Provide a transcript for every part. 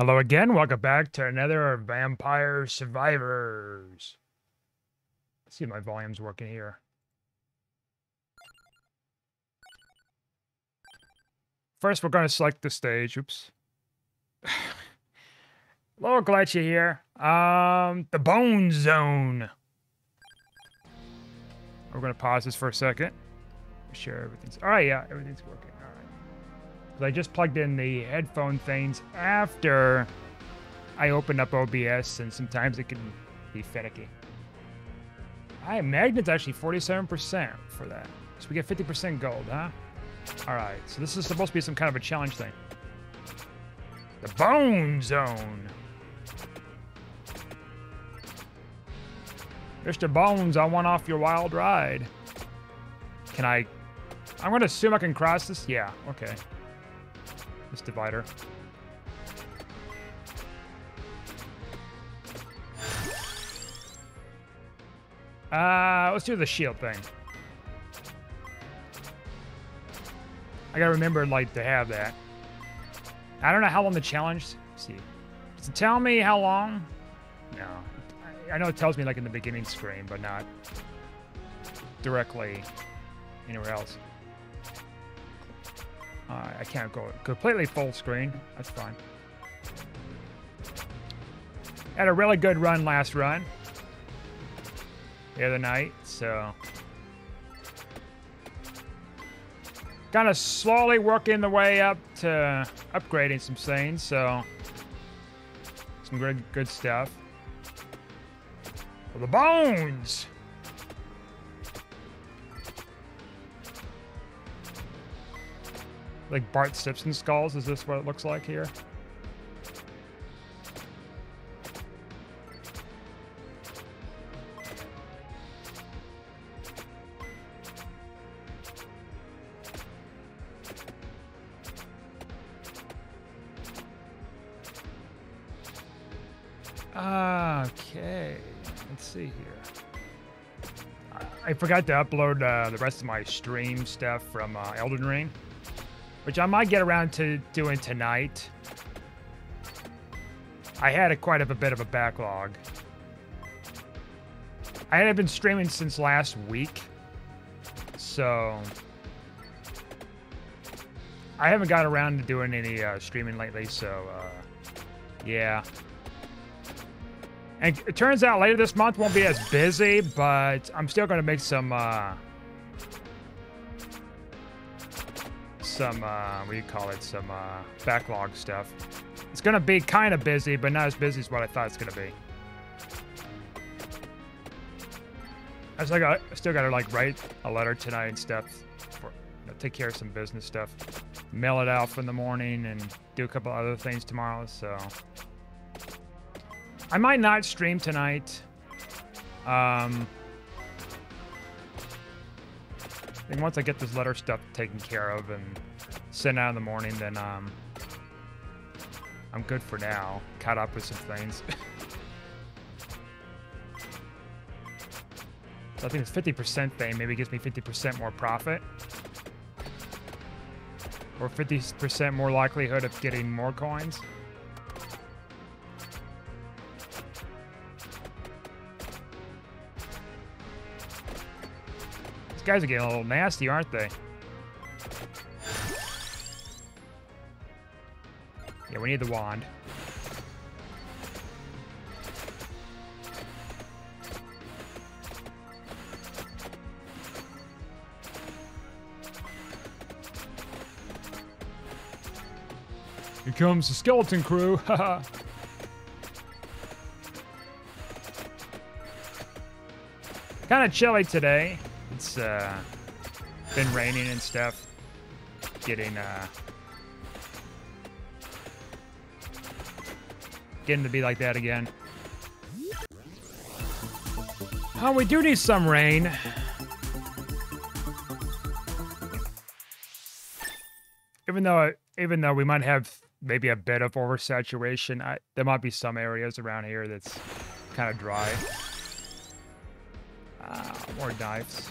Hello again. Welcome back to another Vampire Survivors. Let's see if my volume's working here. First, we're going to select the stage. Oops. Hello, Gletcha here. Um, the Bone Zone. We're going to pause this for a second. Make sure everything's... All right, yeah, everything's working. I just plugged in the headphone things after I opened up OBS, and sometimes it can be finicky. Hi, Magnet's actually 47% for that. So we get 50% gold, huh? All right, so this is supposed to be some kind of a challenge thing. The Bone Zone. Mr. Bones, I want off your wild ride. Can I... I'm going to assume I can cross this? Yeah, okay. This divider. Uh, let's do the shield thing. I gotta remember, like, to have that. I don't know how long the challenge... See. Does it tell me how long? No. I, I know it tells me, like, in the beginning screen, but not directly anywhere else. Uh, I can't go completely full screen. That's fine. Had a really good run last run. The other night, so. Kind of slowly working the way up to upgrading some things, so. Some good, good stuff. For the bones! Like Bart Simpson skulls? Is this what it looks like here? Okay, let's see here. I- forgot to upload uh, the rest of my stream stuff from uh, Elden Ring which I might get around to doing tonight. I had a quite of a bit of a backlog. I had been streaming since last week, so I haven't got around to doing any uh, streaming lately. So uh, yeah, and it turns out later this month won't be as busy, but I'm still going to make some. Uh, some uh, what do you call it? Some uh, backlog stuff. It's gonna be kind of busy, but not as busy as what I thought it's gonna be. I still got, I still got to like write a letter tonight and stuff. For, you know, take care of some business stuff, mail it out in the morning, and do a couple other things tomorrow. So I might not stream tonight. Um, Think once I get this letter stuff taken care of and sent out in the morning, then um, I'm good for now. Caught up with some things. so I think this 50% thing maybe gives me 50% more profit. Or 50% more likelihood of getting more coins. Guys are getting a little nasty, aren't they? Yeah, we need the wand. Here comes the skeleton crew. Haha. kind of chilly today. It's uh, been raining and stuff. Getting uh, getting to be like that again. Oh, we do need some rain. Even though, even though we might have maybe a bit of oversaturation, I, there might be some areas around here that's kind of dry. Ah, more knives.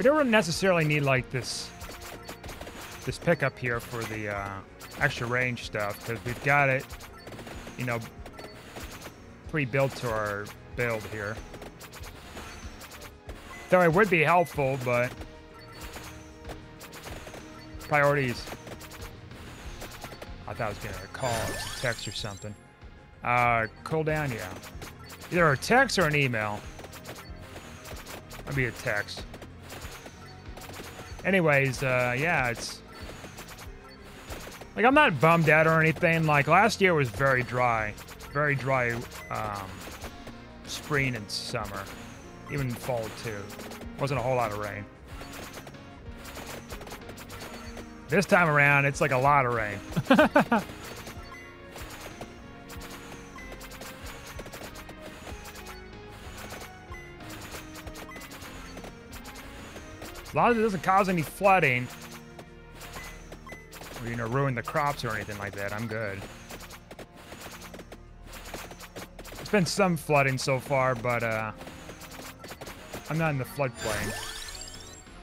We don't necessarily need like this this pickup here for the uh, extra range stuff because we've got it, you know, pre-built to our build here. Though it would be helpful, but priorities. I thought I was getting a call, a text or something. Uh, cool down, yeah. Either a text or an email. Maybe a text. Anyways, uh, yeah, it's like I'm not bummed out or anything. Like last year was very dry, very dry um, spring and summer, even fall too. Wasn't a whole lot of rain. This time around, it's like a lot of rain. As long as it doesn't cause any flooding, or, you know, ruin the crops or anything like that, I'm good. There's been some flooding so far, but uh, I'm not in the floodplain.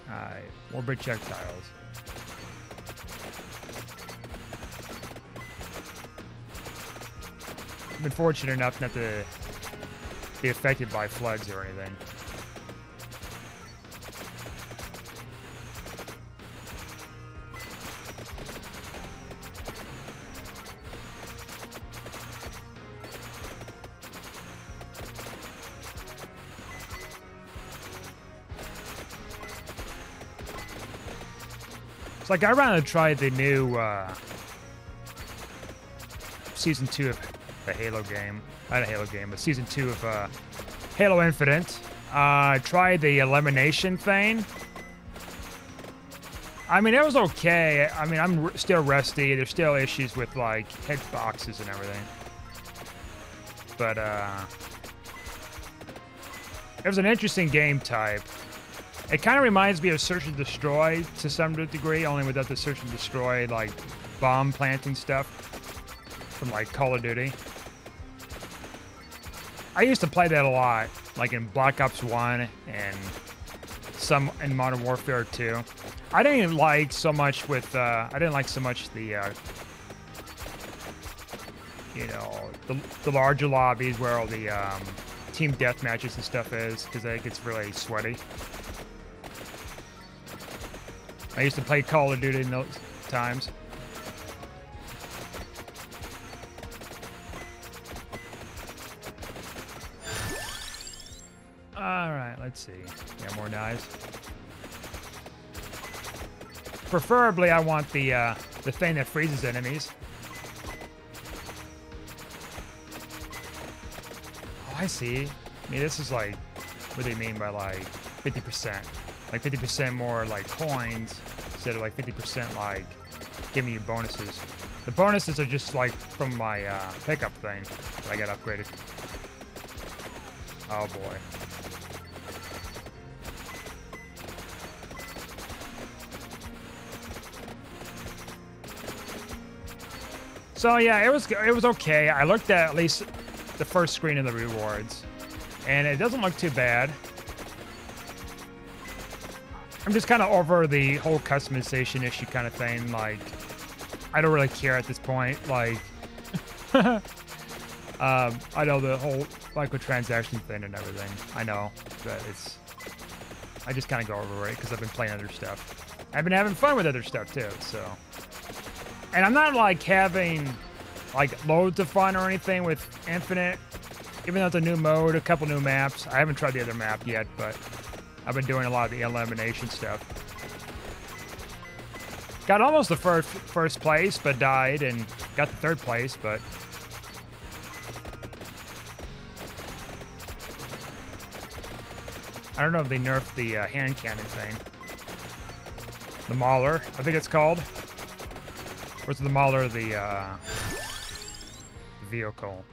Alright, more projectiles. I've been fortunate enough not to be affected by floods or anything. It's like I to try the new uh, season two of the Halo game. Not a Halo game, but season two of uh, Halo Infinite. Uh, tried the elimination thing. I mean, it was okay. I mean, I'm still rusty. There's still issues with like hitboxes and everything. But uh, it was an interesting game type. It kind of reminds me of Search and Destroy to some degree, only without the Search and Destroy like bomb planting stuff from like Call of Duty. I used to play that a lot, like in Black Ops 1 and some in Modern Warfare 2. I didn't like so much with, uh, I didn't like so much the, uh, you know, the, the larger lobbies where all the um, team death matches and stuff is, because it gets really sweaty. I used to play Call of Duty in those times. All right, let's see. Yeah, more knives. Preferably, I want the uh, the thing that freezes enemies. Oh, I see. I mean, this is like, what do they mean by like 50%? Like 50% more like coins instead of like 50% like giving you bonuses. The bonuses are just like from my uh, pickup thing that I got upgraded. Oh boy. So yeah, it was it was okay. I looked at at least the first screen of the rewards, and it doesn't look too bad. I'm just kind of over the whole customization issue kind of thing. Like, I don't really care at this point. Like, um, I know the whole microtransaction thing and everything. I know, but it's. I just kind of go over it because I've been playing other stuff. I've been having fun with other stuff too, so. And I'm not like having like loads of fun or anything with Infinite, even though it's a new mode, a couple new maps. I haven't tried the other map yet, but I've been doing a lot of the elimination stuff. Got almost the first first place, but died, and got the third place, but I don't know if they nerfed the uh, hand cannon thing. The Mauler, I think it's called. Is the Mauler the uh, vehicle?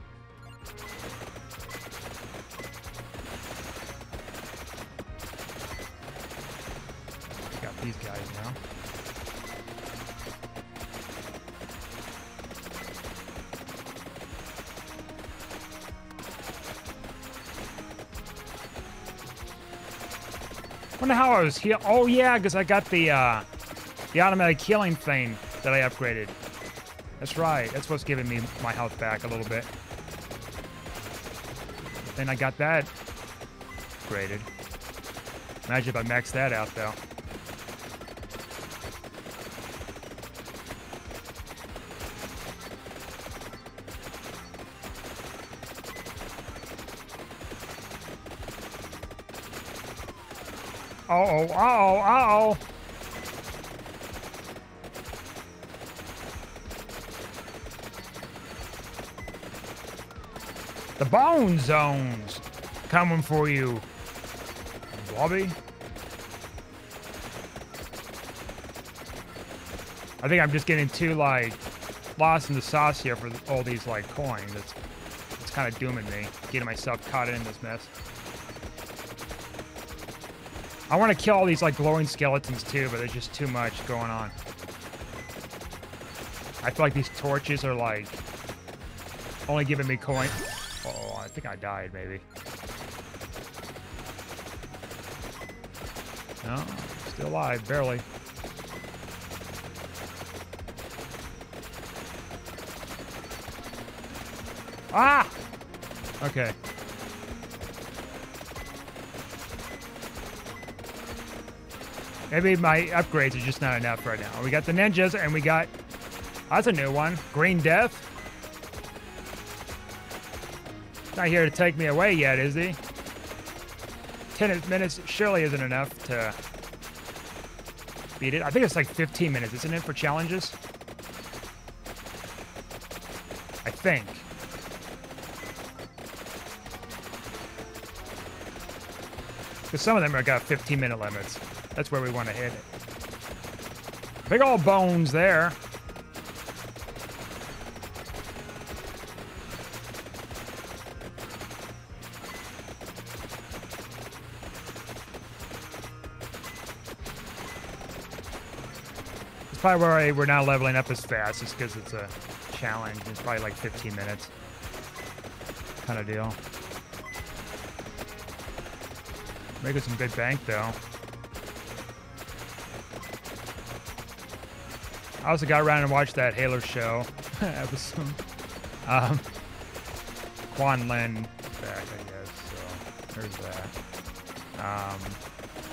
Wonder how I was here. Oh yeah, because I got the uh, The automatic healing thing that I upgraded. That's right. That's what's giving me my health back a little bit. Then I got that upgraded. Imagine if I maxed that out, though. Uh-oh, uh-oh, uh-oh. The bone zones coming for you, Bobby. I think I'm just getting too, like, lost in the sauce here for all these, like, coins. It's, it's kind of dooming me, getting myself caught in this mess. I want to kill all these, like, glowing skeletons, too, but there's just too much going on. I feel like these torches are, like, only giving me coin. Oh, I think I died, maybe. No, still alive, barely. Ah! Okay. Maybe my upgrades are just not enough right now. We got the ninjas and we got... That's a new one. Green Death. Not here to take me away yet, is he? 10 minutes surely isn't enough to beat it. I think it's like 15 minutes, isn't it, for challenges? I think. Because some of them are got 15 minute limits. That's where we want to hit it. Big old bones there. It's probably why we're not leveling up as fast, just because it's a challenge. It's probably like 15 minutes kind of deal. Making some good bank, though. I also got around and watched that Halo show episode. Um, Quan Lin back, I guess. So there's that. Um,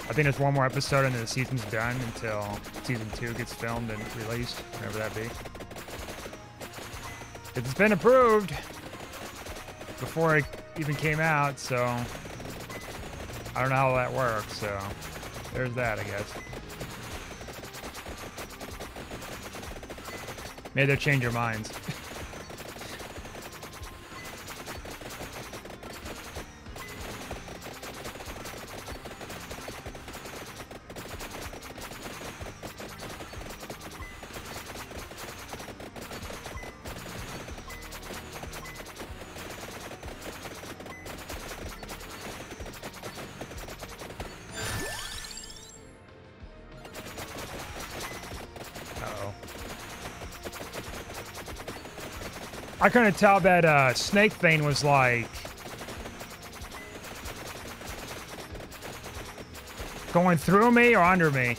I think there's one more episode and then the season's done until season two gets filmed and released, whenever that be. It's been approved before it even came out, so I don't know how that works. So there's that, I guess. Maybe they'll change your minds. I couldn't tell that uh, snake thing was like going through me or under me.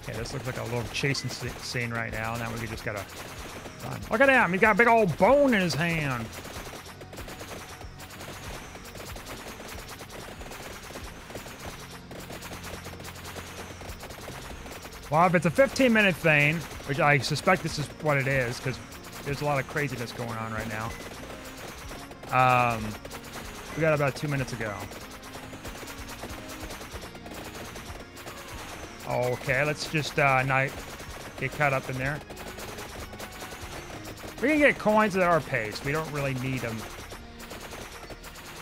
Okay, this looks like a little chasing scene right now. Now we just gotta. Look at him! He's got a big old bone in his hand. Well, if it's a 15 minute thing, which I suspect this is what it is, because there's a lot of craziness going on right now. Um, we got about two minutes ago. Okay, let's just uh, not get caught up in there. We can get coins at our pace. We don't really need them.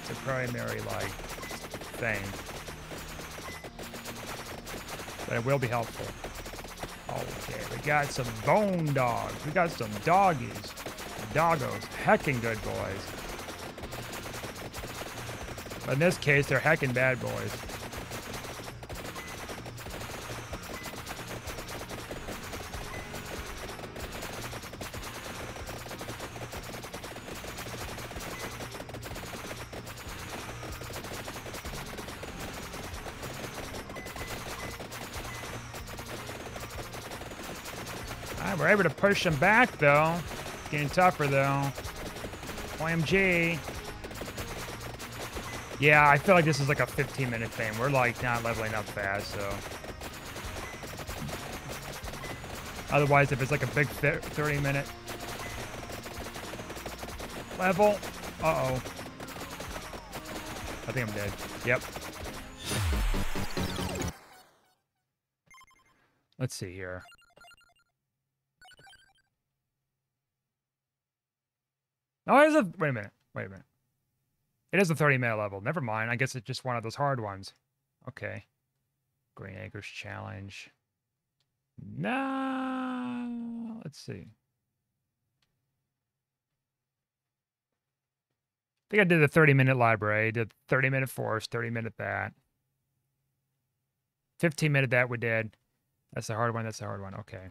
It's a primary, like, thing. But it will be helpful. Okay, we got some bone dogs. We got some doggies. Doggos. Heckin' good boys. In this case, they're heckin' bad boys. Alright, we're able to push them back, though. Getting tougher, though. OMG. Yeah, I feel like this is like a 15-minute thing. We're, like, not leveling up fast, so... Otherwise, if it's like a big 30-minute level... Uh-oh. I think I'm dead. Yep. Let's see here. A wait a minute. Wait a minute. It is a 30 minute level. Never mind. I guess it's just one of those hard ones. Okay. Green Acres Challenge. No. Let's see. I think I did the 30 minute library, did 30 minute forest, 30 minute that. 15 minute that we did. That's the hard one. That's the hard one. Okay.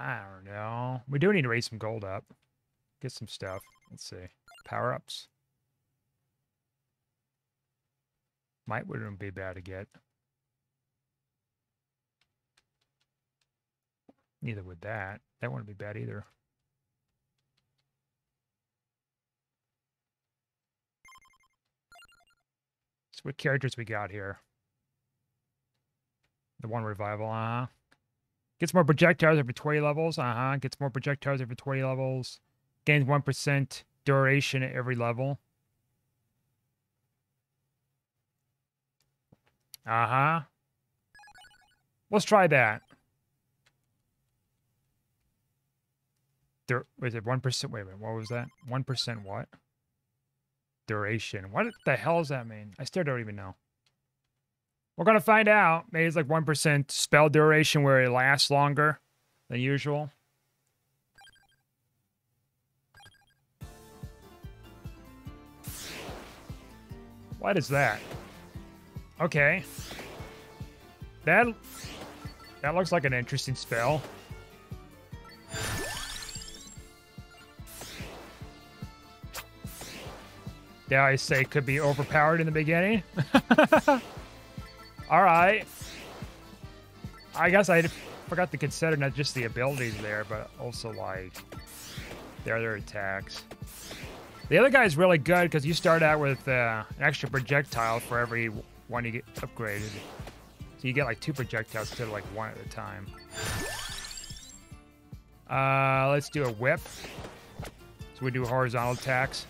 I don't know. We do need to raise some gold up. Get some stuff. Let's see. Power-ups. Might wouldn't be bad to get. Neither would that. That wouldn't be bad either. So what characters we got here? The one revival, uh-huh. Gets more projectiles every 20 levels, uh-huh. Gets more projectiles every 20 levels. Gains 1% duration at every level. Uh-huh. Let's try that. There, was it 1%? Wait a minute, what was that? 1% what? duration. What the hell does that mean? I still don't even know. We're to find out. Maybe it's like 1% spell duration where it lasts longer than usual. What is that? Okay. That that looks like an interesting spell. dare I say, could be overpowered in the beginning. All right. I guess I forgot to consider not just the abilities there, but also like their other attacks. The other guy is really good because you start out with uh, an extra projectile for every one you get upgraded. So you get like two projectiles instead of like one at a time. Uh, let's do a whip. So we do horizontal attacks.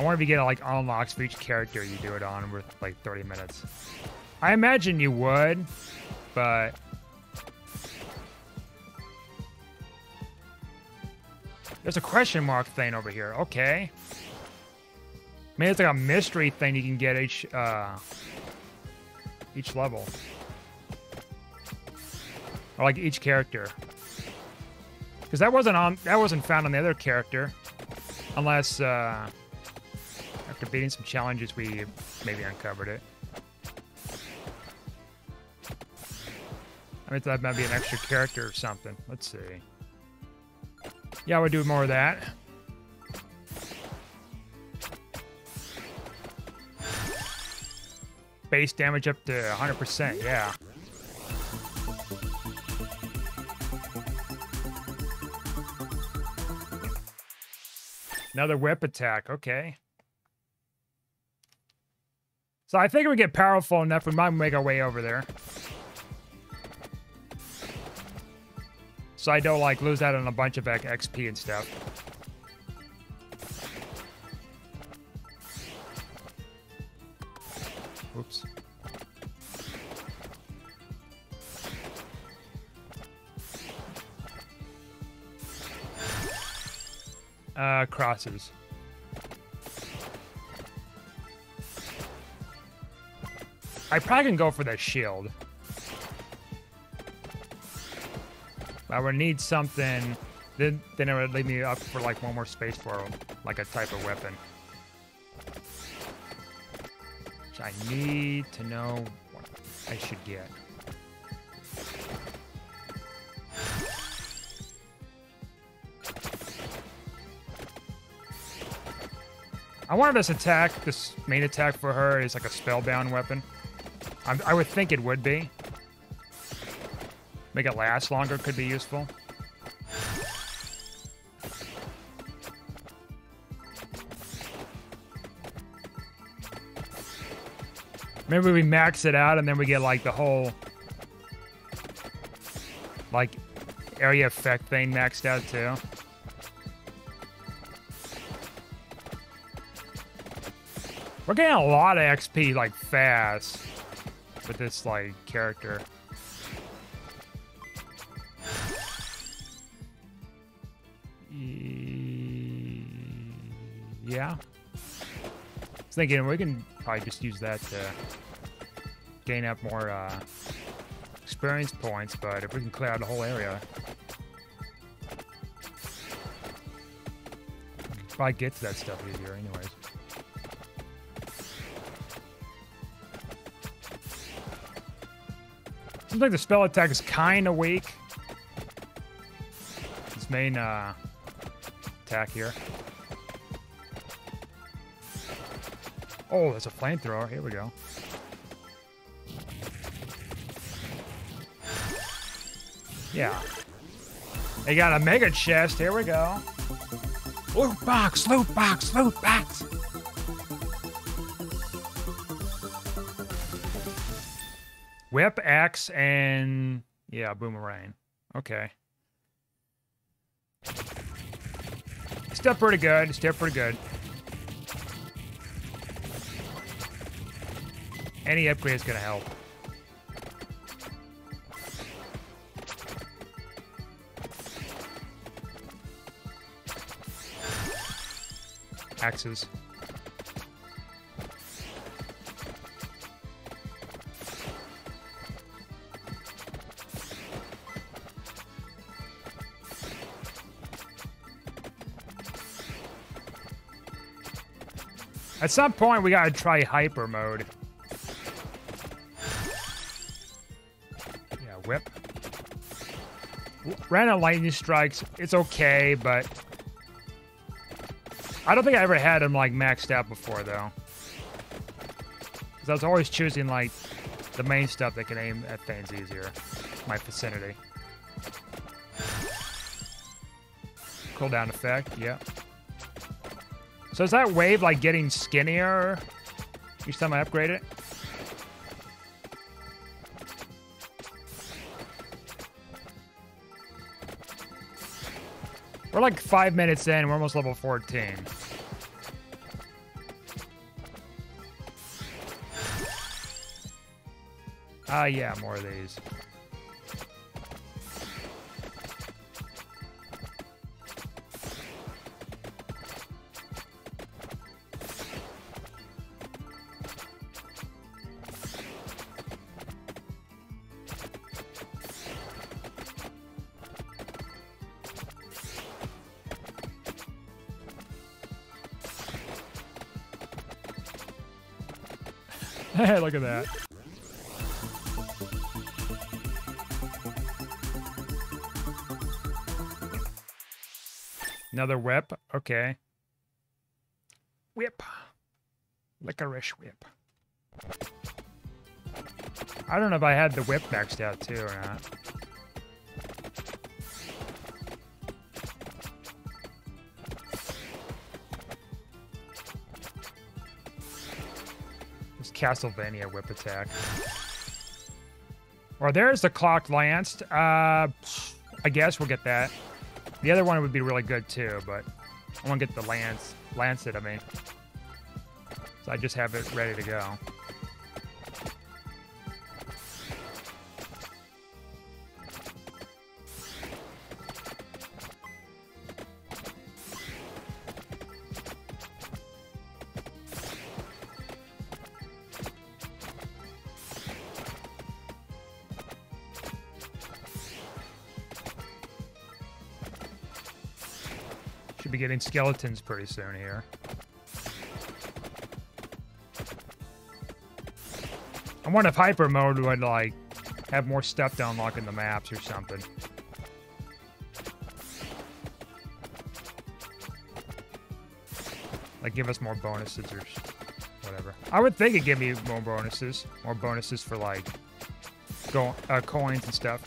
I wonder if you get like unlocks for each character you do it on with like 30 minutes. I imagine you would, but there's a question mark thing over here. Okay. Maybe it's like a mystery thing you can get each uh, each level, or like each character. Because that wasn't on that wasn't found on the other character, unless. Uh, after beating some challenges, we maybe uncovered it. I mean, that might be an extra character or something. Let's see. Yeah, we'll do more of that. Base damage up to 100%, yeah. Another whip attack, okay. So I think we get powerful enough, we might make our way over there. So I don't, like, lose out on a bunch of XP and stuff. Oops. Uh, crosses. I probably can go for the shield. I would need something. Then, then it would leave me up for like one more space for like a type of weapon. Which I need to know what I should get. I wanted this attack, this main attack for her is like a spellbound weapon. I'm, I would think it would be. Make it last longer could be useful. Maybe we max it out and then we get like the whole like area effect thing maxed out too. We're getting a lot of XP like fast with this like character. Yeah. I was thinking we can probably just use that to gain up more uh, experience points, but if we can clear out the whole area, probably get to that stuff easier anyways. Seems like the spell attack is kind of weak. His main uh, attack here. Oh, that's a flamethrower. Here we go. Yeah. They got a mega chest. Here we go. Loot box, loot box, loot box. Whip, axe, and yeah, boomerang. Okay. Still pretty good. Still pretty good. Any upgrade is gonna help. Axes. At some point, we gotta try hyper mode. Yeah, whip. Random lightning strikes, it's okay, but... I don't think I ever had him, like, maxed out before, though. Because I was always choosing, like, the main stuff that can aim at things easier. My vicinity. Cooldown effect, yep. So is that wave like getting skinnier each time I upgrade it? We're like five minutes in, we're almost level 14. Ah, uh, yeah, more of these. At that. Another whip. Okay. Whip. Licorice whip. I don't know if I had the whip maxed out too or not. Castlevania whip attack. Or there's the clock lancet. Uh, I guess we'll get that. The other one would be really good too, but I want to get the lance, lancet, I mean. So I just have it ready to go. Getting skeletons pretty soon here. I wonder if hyper mode would like have more stuff to unlock in the maps or something. Like, give us more bonuses or whatever. I would think it'd give me more bonuses. More bonuses for, like, go uh, coins and stuff.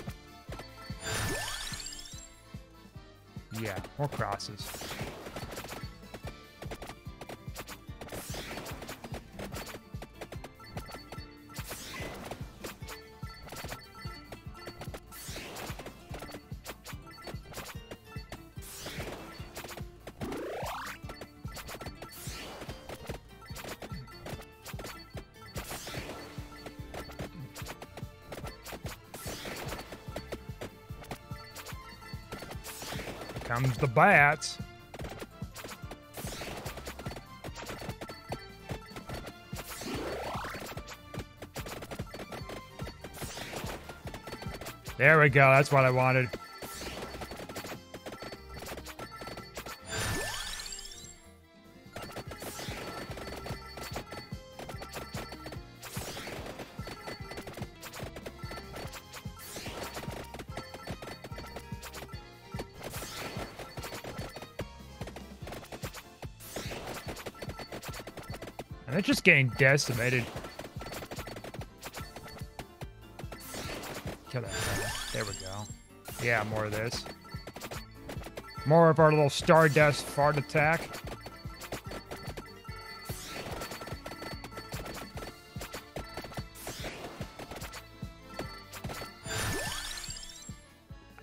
Yeah, more crosses. The bats. There we go. That's what I wanted. It's just getting decimated. Kill that. There we go. Yeah, more of this. More of our little Stardust fart attack.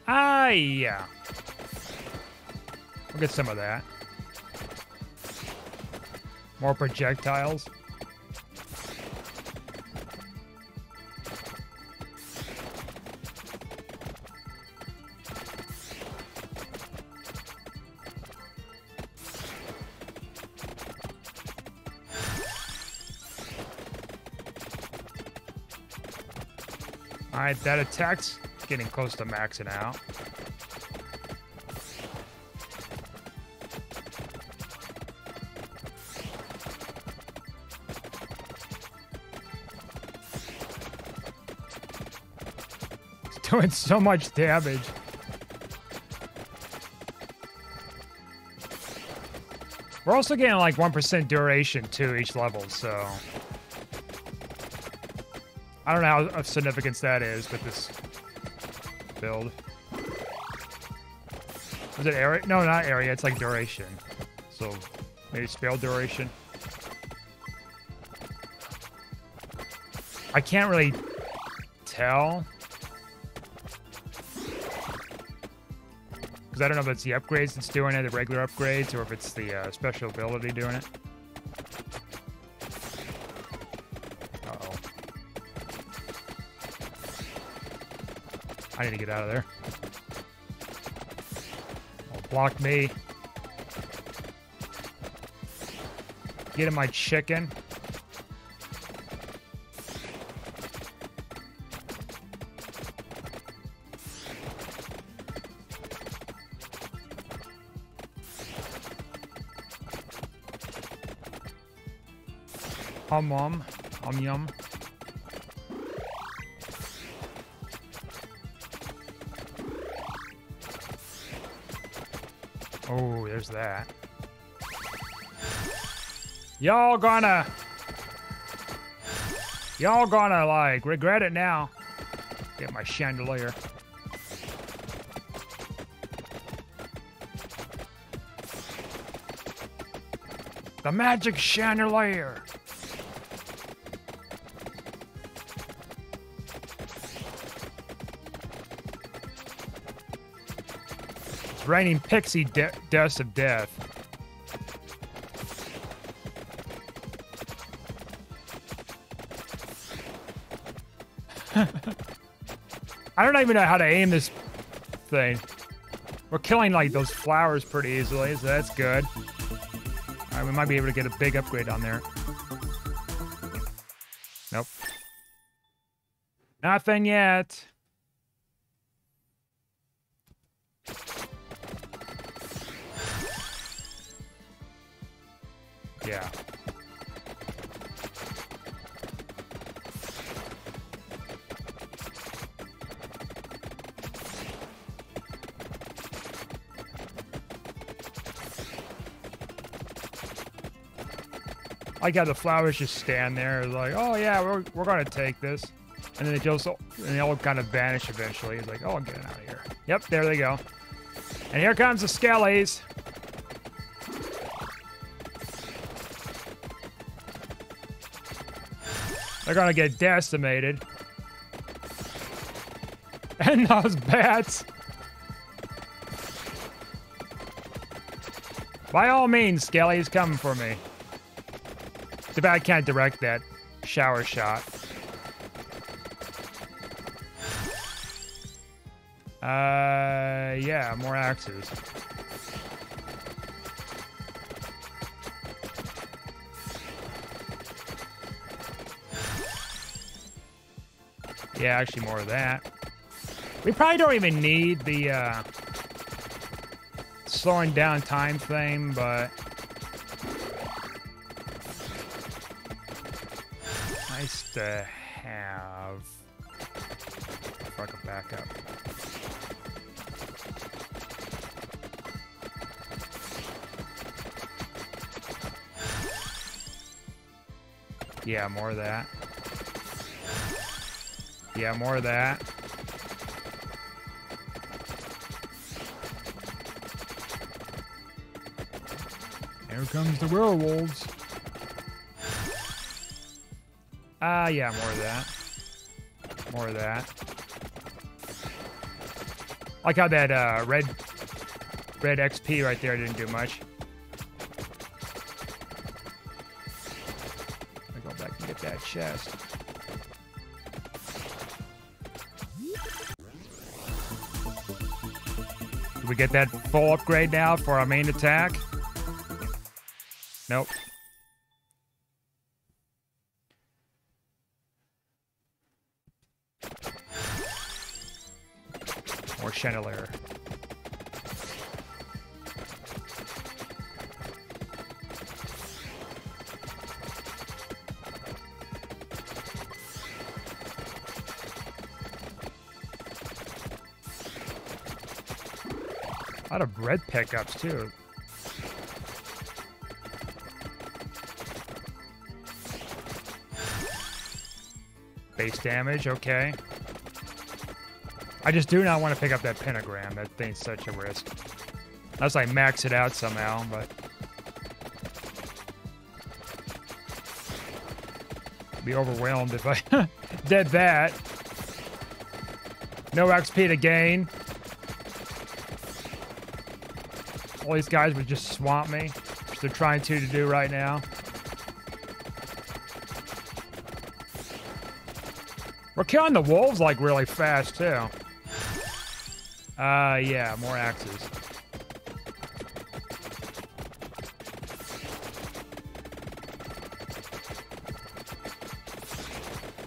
Ah, yeah. We'll get some of that. More projectiles. Alright, that attack's getting close to maxing out. Doing so much damage. We're also getting like 1% duration to each level, so... I don't know how of significance that is with this build. Is it area? No, not area. It's like duration. So maybe spell duration. I can't really tell. Because I don't know if it's the upgrades that's doing it, the regular upgrades, or if it's the uh, special ability doing it. Uh-oh. I need to get out of there. Oh, block me. Get in my chicken. Hum hum. Hum yum. Oh, there's that. Y'all gonna... Y'all gonna, like, regret it now. Get my chandelier. The magic chandelier! Raining pixie de dust of death. I don't even know how to aim this thing. We're killing like those flowers pretty easily, so that's good. Alright, we might be able to get a big upgrade on there. Nope. Nothing yet. Like how the flowers just stand there, like, oh yeah, we're, we're gonna take this, and then they just and they all kind of vanish eventually. It's like, oh, I'm getting out of here. Yep, there they go. And here comes the skellies. They're gonna get decimated. And those bats. By all means, Skelly's come for me. Too bad I can't direct that shower shot. Uh, yeah, more axes. Yeah, actually more of that. We probably don't even need the, uh, slowing down time thing, but nice to have. If I back up. Yeah, more of that. Yeah, more of that. Here comes the werewolves. Ah, uh, yeah, more of that. More of that. Like how that uh, red red XP right there didn't do much. I go back and get that chest. Do we get that full upgrade now for our main attack? Chandelier. A lot of bread pickups too. Base damage, okay. I just do not want to pick up that pentagram. That thing's such a risk. Unless I max it out somehow, but... I'd be overwhelmed if I did that. No XP to gain. All these guys would just swamp me, which they're trying to, to do right now. We're killing the wolves, like, really fast, too. Uh, yeah, more axes.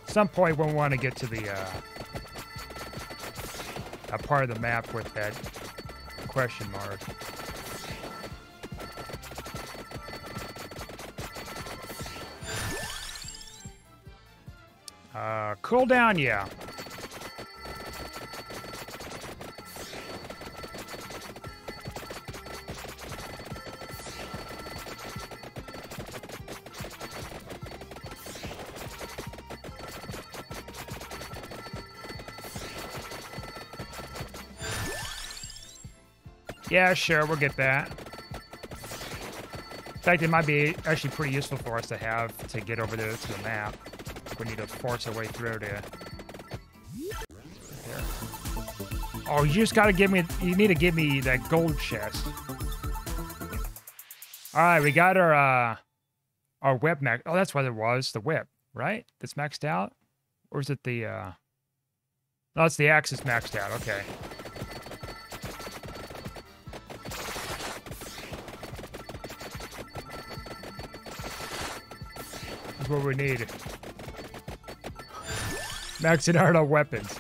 Some point, we want to get to the, uh, a part of the map with that question mark. Uh, cool down, yeah. Yeah, sure, we'll get that. In fact, it might be actually pretty useful for us to have to get over there to the map we need to force our way through to there. Oh, you just gotta give me, you need to give me that gold chest. All right, we got our, uh, our whip max. Oh, that's what it was, the whip, right? That's maxed out? Or is it the, uh, no, it's the axis maxed out, okay. What we need. Maxing out our weapons.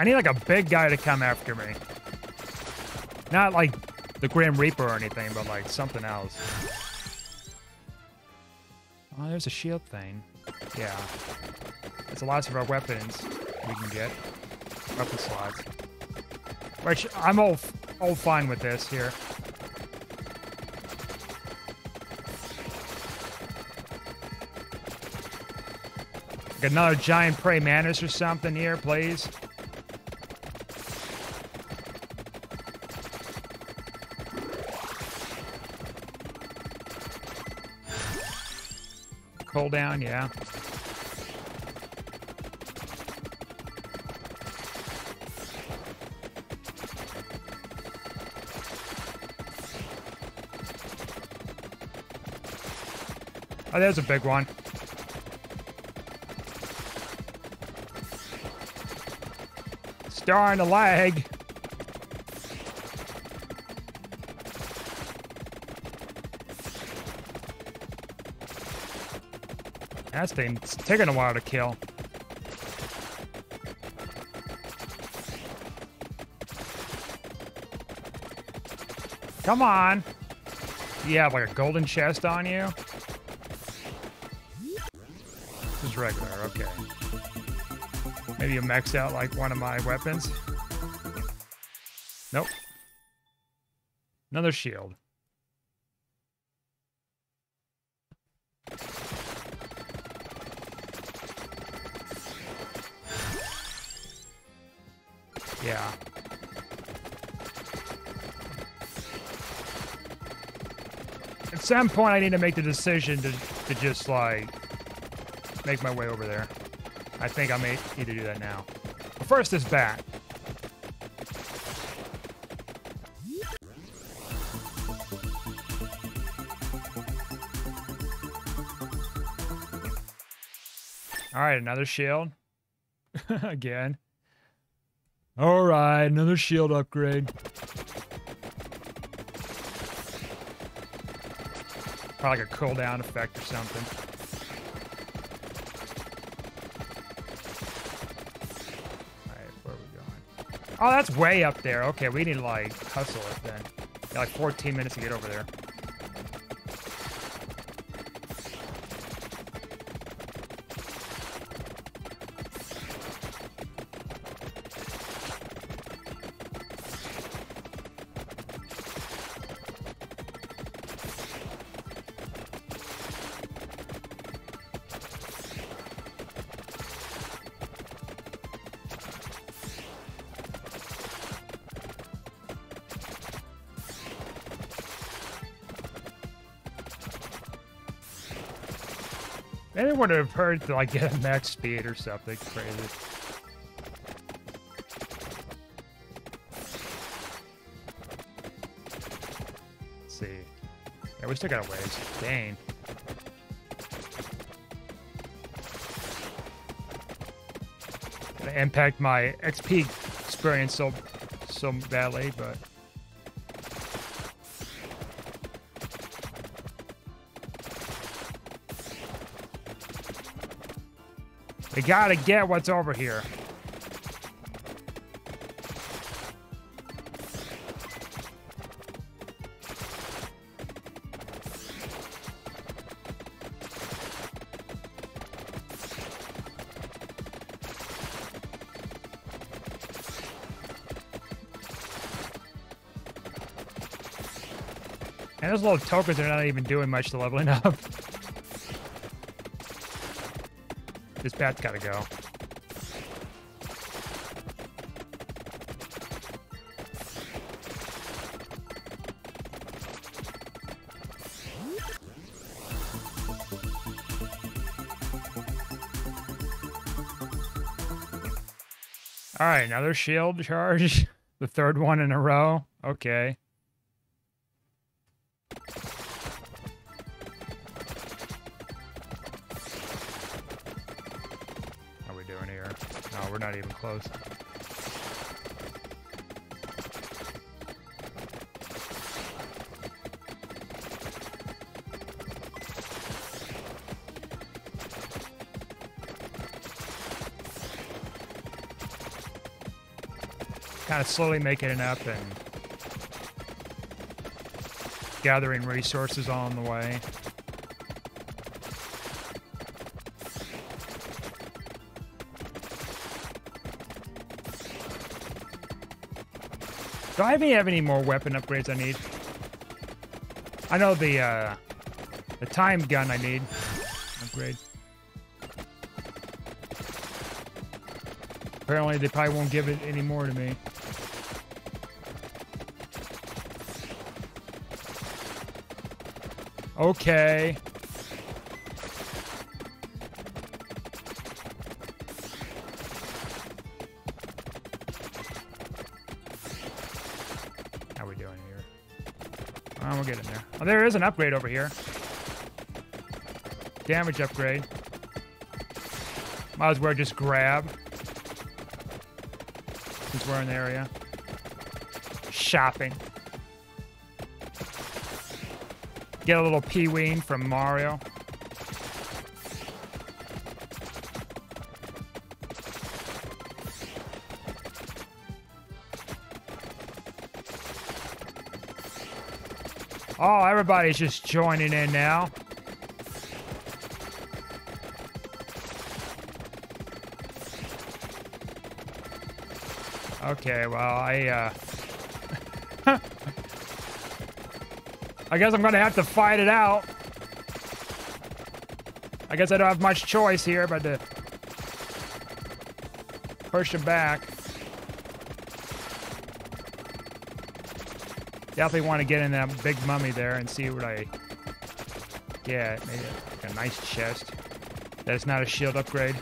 I need like a big guy to come after me. Not like the Grim Reaper or anything, but like something else. Oh, there's a shield thing. Yeah. It's lots of our weapons we can get. Weapon slots. Which I'm all, all fine with this here. Like another giant prey mantis or something here, please. Cooldown, yeah. Oh, there's a big one. Starting to lag. That thing's taking a while to kill. Come on. You have like a golden chest on you? Just regular, okay. Maybe you maxed out like one of my weapons. Nope. Another shield. Some point, I need to make the decision to, to just, like, make my way over there. I think I may need to do that now. But first, this bat. All right, another shield. Again. All right, another shield upgrade. Like a cooldown effect or something. Alright, where are we going? Oh, that's way up there. Okay, we need to like hustle it then. Got like 14 minutes to get over there. Would have heard to like get a max speed or something crazy. Let's see. Yeah, we still got a ways. Dang. Gonna impact my XP experience so so badly, but We gotta get what's over here. And those little tokens are not even doing much to leveling up. This bat's gotta go. All right, another shield charge. The third one in a row. Okay. Kind of slowly making it up and gathering resources on the way. Do I even have any more weapon upgrades I need? I know the uh, the time gun I need upgrade. Apparently they probably won't give it any more to me. Okay. How we doing here? Oh, we'll get in there. Oh, there is an upgrade over here. Damage upgrade. Might as well just grab. Since we're in the area. Shopping. Get a little P-Wing from Mario. Oh, everybody's just joining in now. Okay, well, I, uh... I guess I'm gonna have to fight it out. I guess I don't have much choice here but to push it back. Definitely want to get in that big mummy there and see what I get. Maybe a nice chest. That's not a shield upgrade.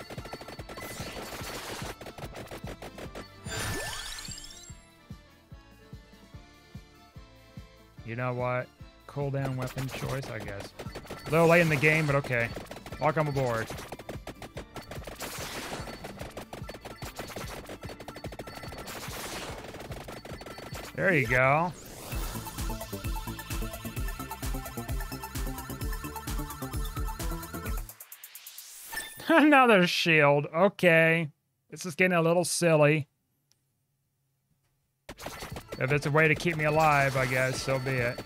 You know what? Cooldown weapon choice, I guess. A little late in the game, but okay. Welcome aboard. There you go. Another shield. Okay. This is getting a little silly. If it's a way to keep me alive, I guess, so be it.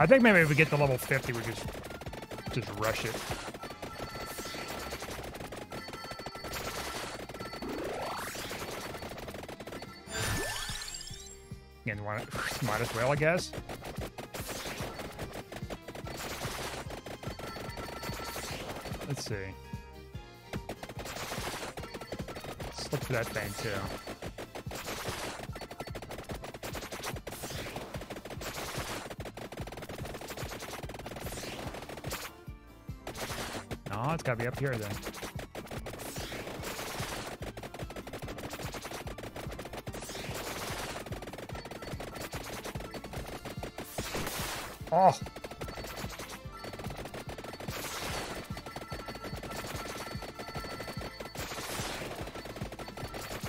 I think maybe if we get to level 50, we just just rush it. And might as well, I guess. Let's see. Let's look for that thing too. Gotta be up here then. Oh!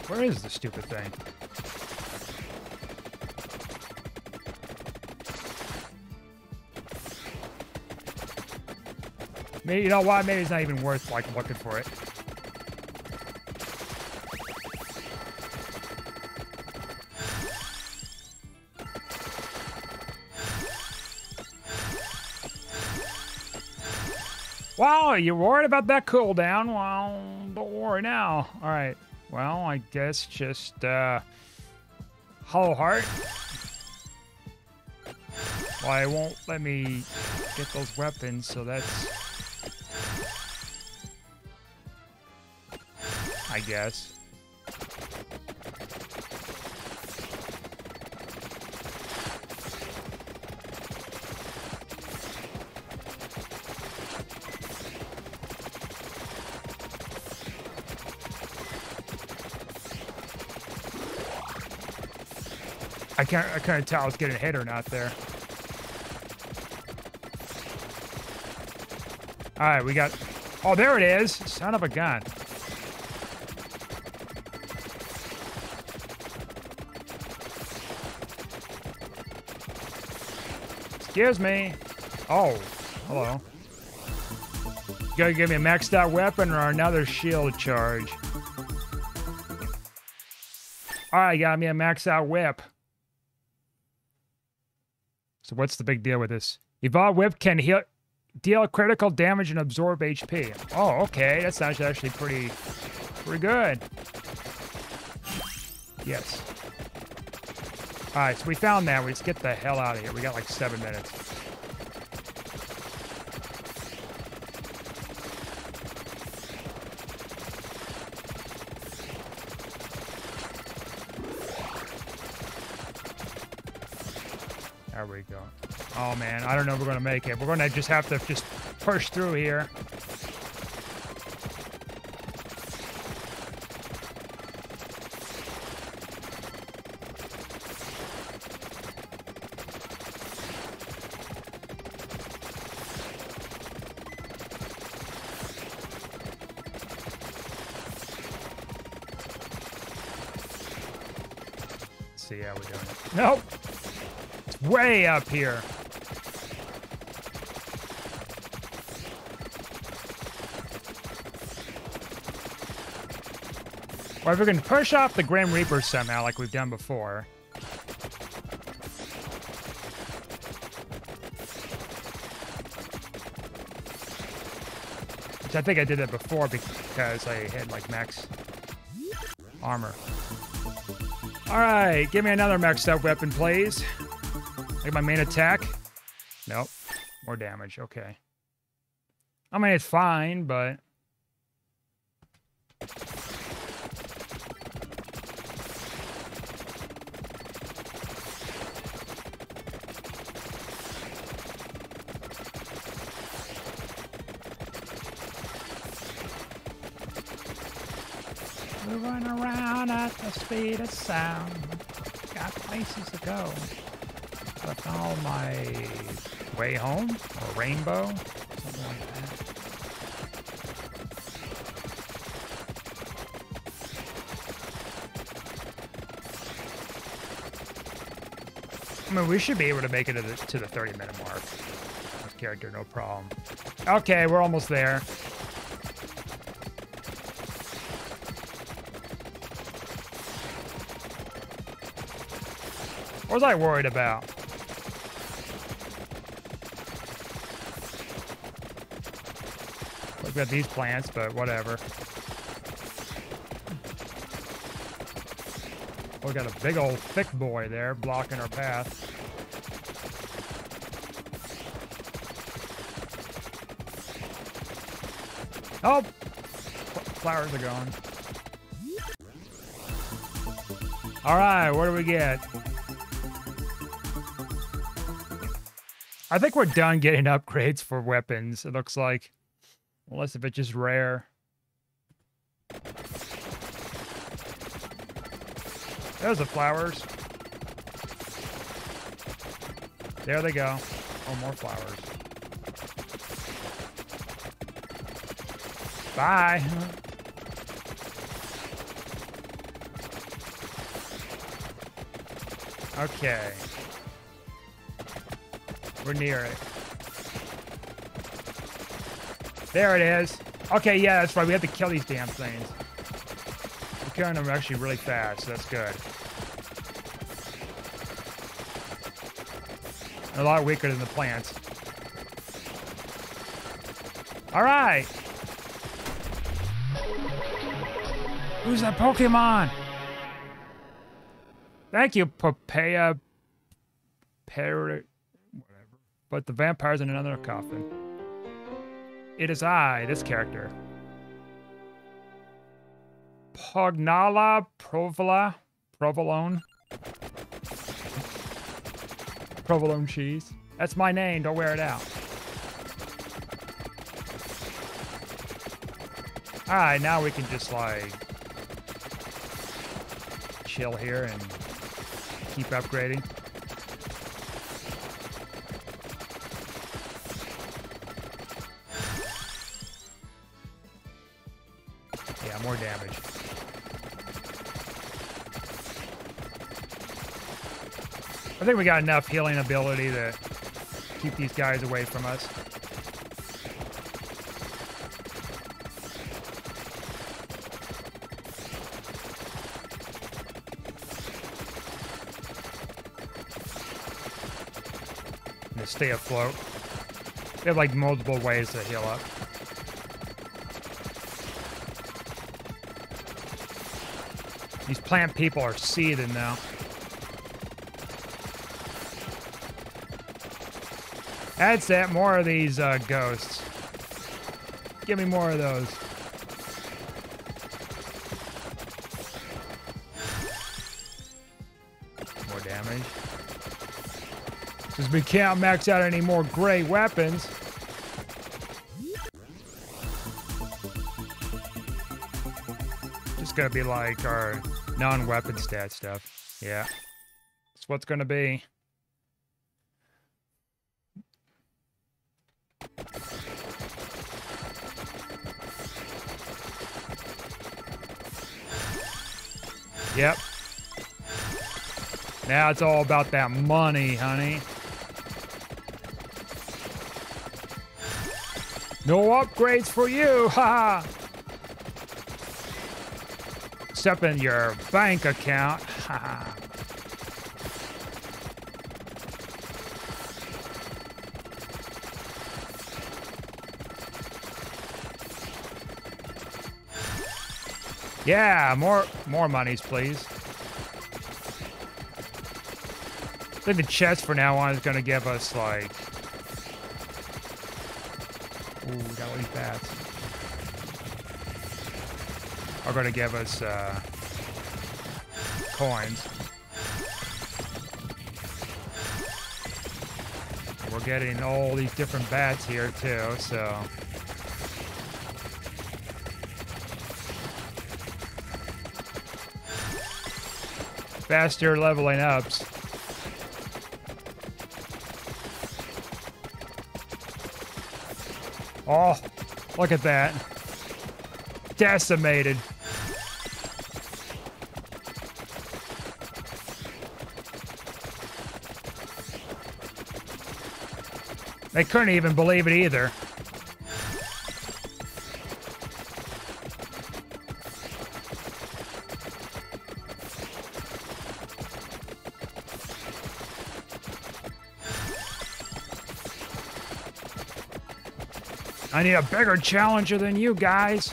Where is the stupid thing? Maybe, you know what? Maybe it's not even worth, like, looking for it. Wow, you're worried about that cooldown? Well, don't worry now. All right. Well, I guess just, uh... Hollow Heart. Well, it won't let me get those weapons, so that's... I guess. I can't I couldn't tell I was getting hit or not there. Alright, we got Oh there it is! Son of a gun. Excuse me. Oh, hello. Gonna give me a maxed out weapon or another shield charge. Alright, got me a maxed out whip. So what's the big deal with this? Evolved whip can heal deal critical damage and absorb HP. Oh, okay. That's actually pretty pretty good. Yes. Alright, so we found that. We just get the hell out of here. We got like seven minutes. There we go. Oh man, I don't know if we're gonna make it. We're gonna just have to just push through here. Way up here. Or if we can push off the Grim Reaper somehow, like we've done before. Which I think I did that before because I had like max armor. Alright, give me another maxed out weapon, please. Like my main attack. Nope. More damage, okay. I mean, it's fine, but... Moving around at the speed of sound. Got places to go. My way home or rainbow, something like that. I mean, we should be able to make it to the, to the 30 minute mark. This character, no problem. Okay, we're almost there. What was I worried about? At these plants, but whatever. We got a big old thick boy there blocking our path. Oh! Flowers are gone. Alright, what do we get? I think we're done getting upgrades for weapons, it looks like. Unless if it's just rare. There's the flowers. There they go. Oh, more flowers. Bye. Okay. We're near it. There it is. Okay, yeah, that's right. We have to kill these damn things. We're killing them actually really fast, so that's good. They're a lot weaker than the plants. All right. Who's that Pokemon? Thank you. Parrot. Whatever. But the vampire's in another coffin. It is I, this character. Pugnala Provola. Provolone. Provolone cheese. That's my name. Don't wear it out. Alright, now we can just like chill here and keep upgrading. I think we got enough healing ability to keep these guys away from us. And to stay afloat. They have like multiple ways to heal up. These plant people are seething now. That's it. More of these uh, ghosts. Give me more of those. More damage. Since we can't max out any more gray weapons. Just gonna be like our non-weapon stat stuff. Yeah. That's what's gonna be. Yep. Now it's all about that money, honey. No upgrades for you, haha. Except in your bank account, haha. Yeah, more more monies, please. I think the chest for now on is going to give us, like... Ooh, got these bats. Are going to give us, uh... Coins. We're getting all these different bats here, too, so... faster leveling ups. Oh, look at that. Decimated. They couldn't even believe it either. I need a bigger challenger than you guys.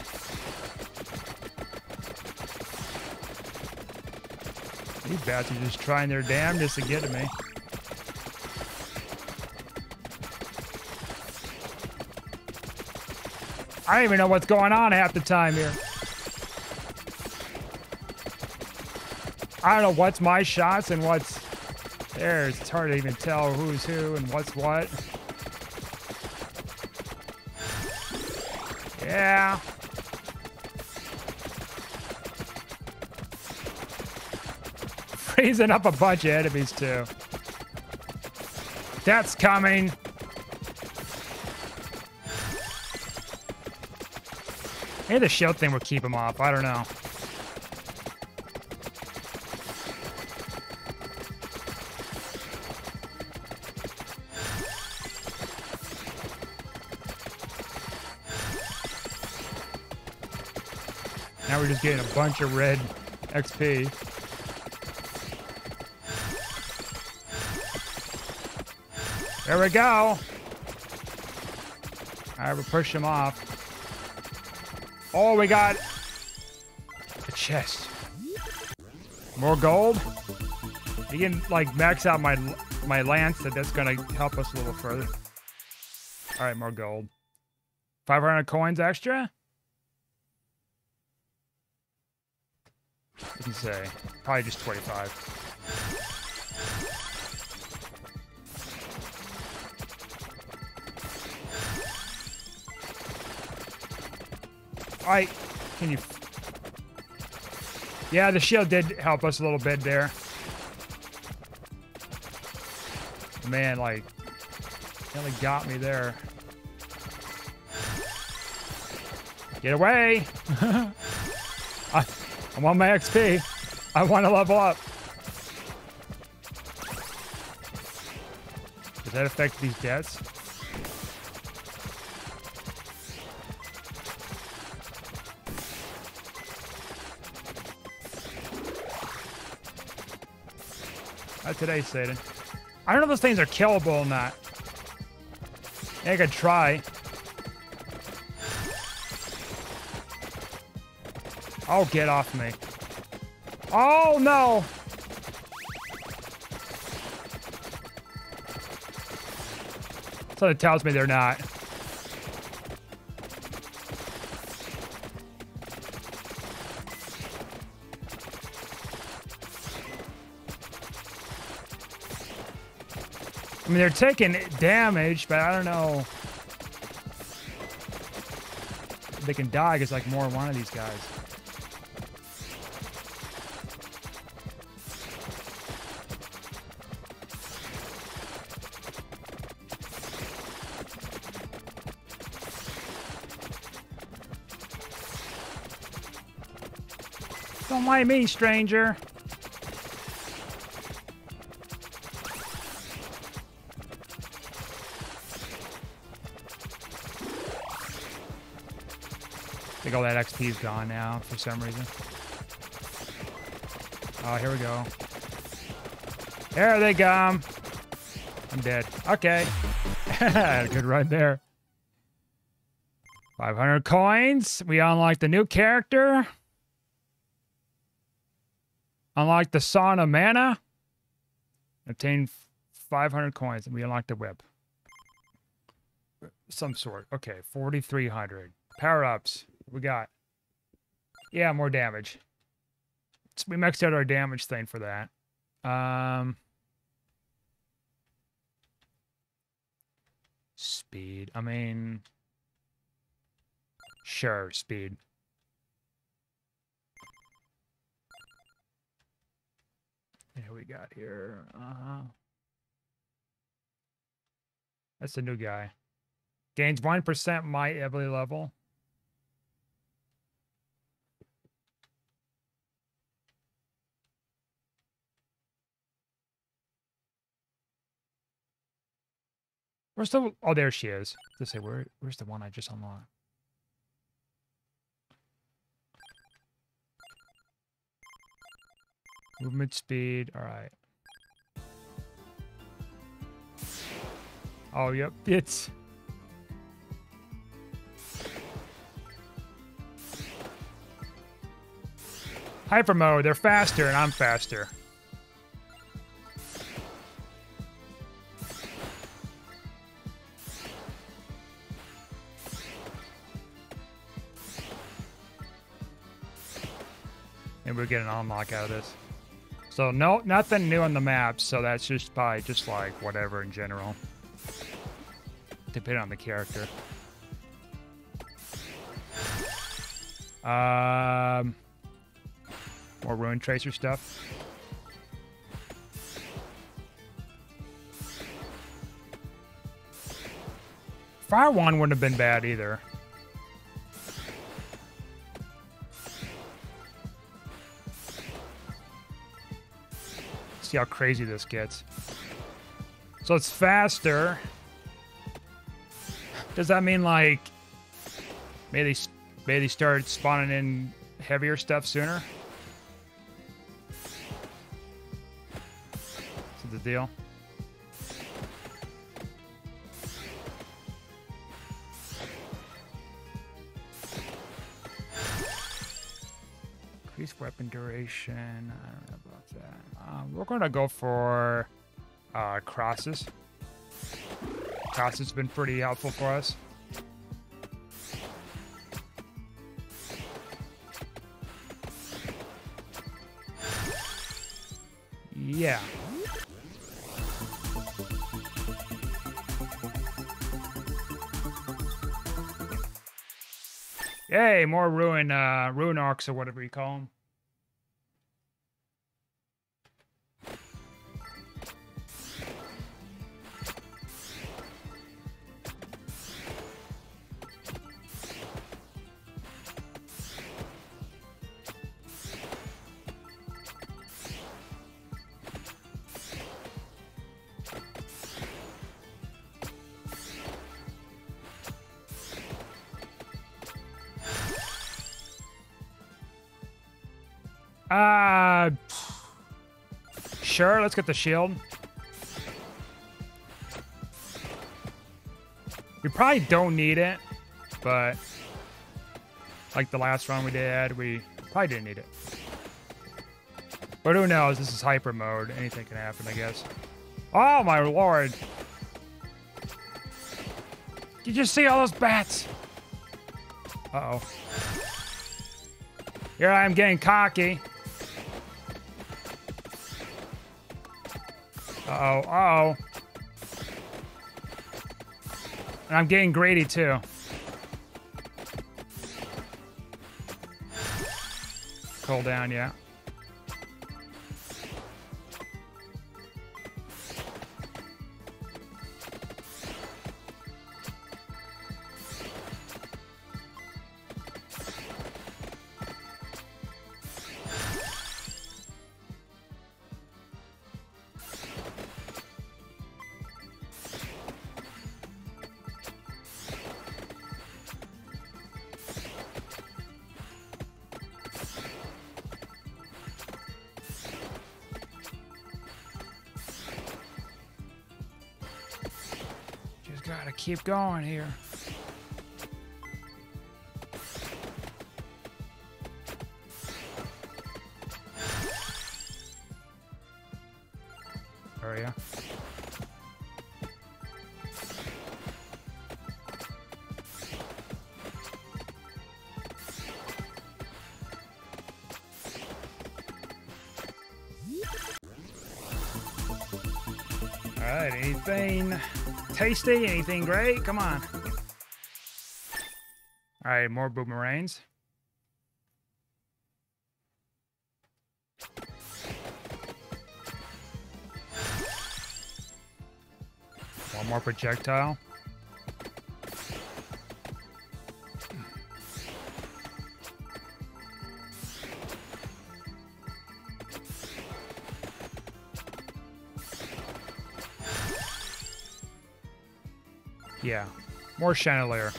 These bats are just trying their damnedest to get to me. I don't even know what's going on half the time here. I don't know what's my shots and what's theirs. It's hard to even tell who's who and what's what. Freezing up a bunch of enemies, too. That's coming. Maybe the shield thing will keep him off. I don't know. Now we're just getting a bunch of red XP. There we go. I we'll push him off. Oh, we got a chest. More gold. You can like max out my my lance, that that's gonna help us a little further. All right, more gold. 500 coins extra. Can say probably just 25. I can you? Yeah, the shield did help us a little bit there. Man, like, really got me there. Get away! I, I'm on my XP. I want to level up. Does that affect these deaths? Today, Satan. I don't know if those things are killable or not. I could try. Oh, get off me. Oh, no! So it tells me they're not. I mean, they're taking damage, but I don't know. They can die because like more one of these guys. Don't mind me, stranger. Is gone now for some reason. Oh, here we go. There they come. I'm dead. Okay. Good run there. 500 coins. We unlock the new character. Unlock the Sauna Mana. Obtain 500 coins. And we unlock the whip. Some sort. Okay, 4,300. Power-ups we got? Yeah, more damage. We maxed out our damage thing for that. Um, speed. I mean, sure, speed. Yeah, we got here. Uh, huh. that's a new guy. Gains 1% my ability level. Where's the... Oh, there she is. To say, where, where's the one I just unlocked? Movement speed. All right. Oh, yep. It's... Hyper mode. They're faster, and I'm faster. We get an unlock out of this. So no, nothing new on the map. So that's just by just like whatever in general, depending on the character. Um, more Runetracer stuff. Fire one wouldn't have been bad either. See how crazy this gets. So it's faster. Does that mean like maybe they maybe they start spawning in heavier stuff sooner? Is the deal? Weapon duration. I don't know about that. Um, we're going to go for uh, crosses. Crosses has been pretty helpful for us. Yeah. Yay, more ruin, uh, ruin arcs or whatever you call them. Sure, let's get the shield. We probably don't need it, but like the last run we did, we probably didn't need it. But who knows? This is hyper mode. Anything can happen, I guess. Oh my lord! Did you see all those bats? Uh oh. Here I am getting cocky. Uh oh. Uh oh. And I'm getting greedy too. Cool down, yeah. Keep going here. Tasty? Anything great? Come on. All right, more boomerangs. One more projectile. More chandelier.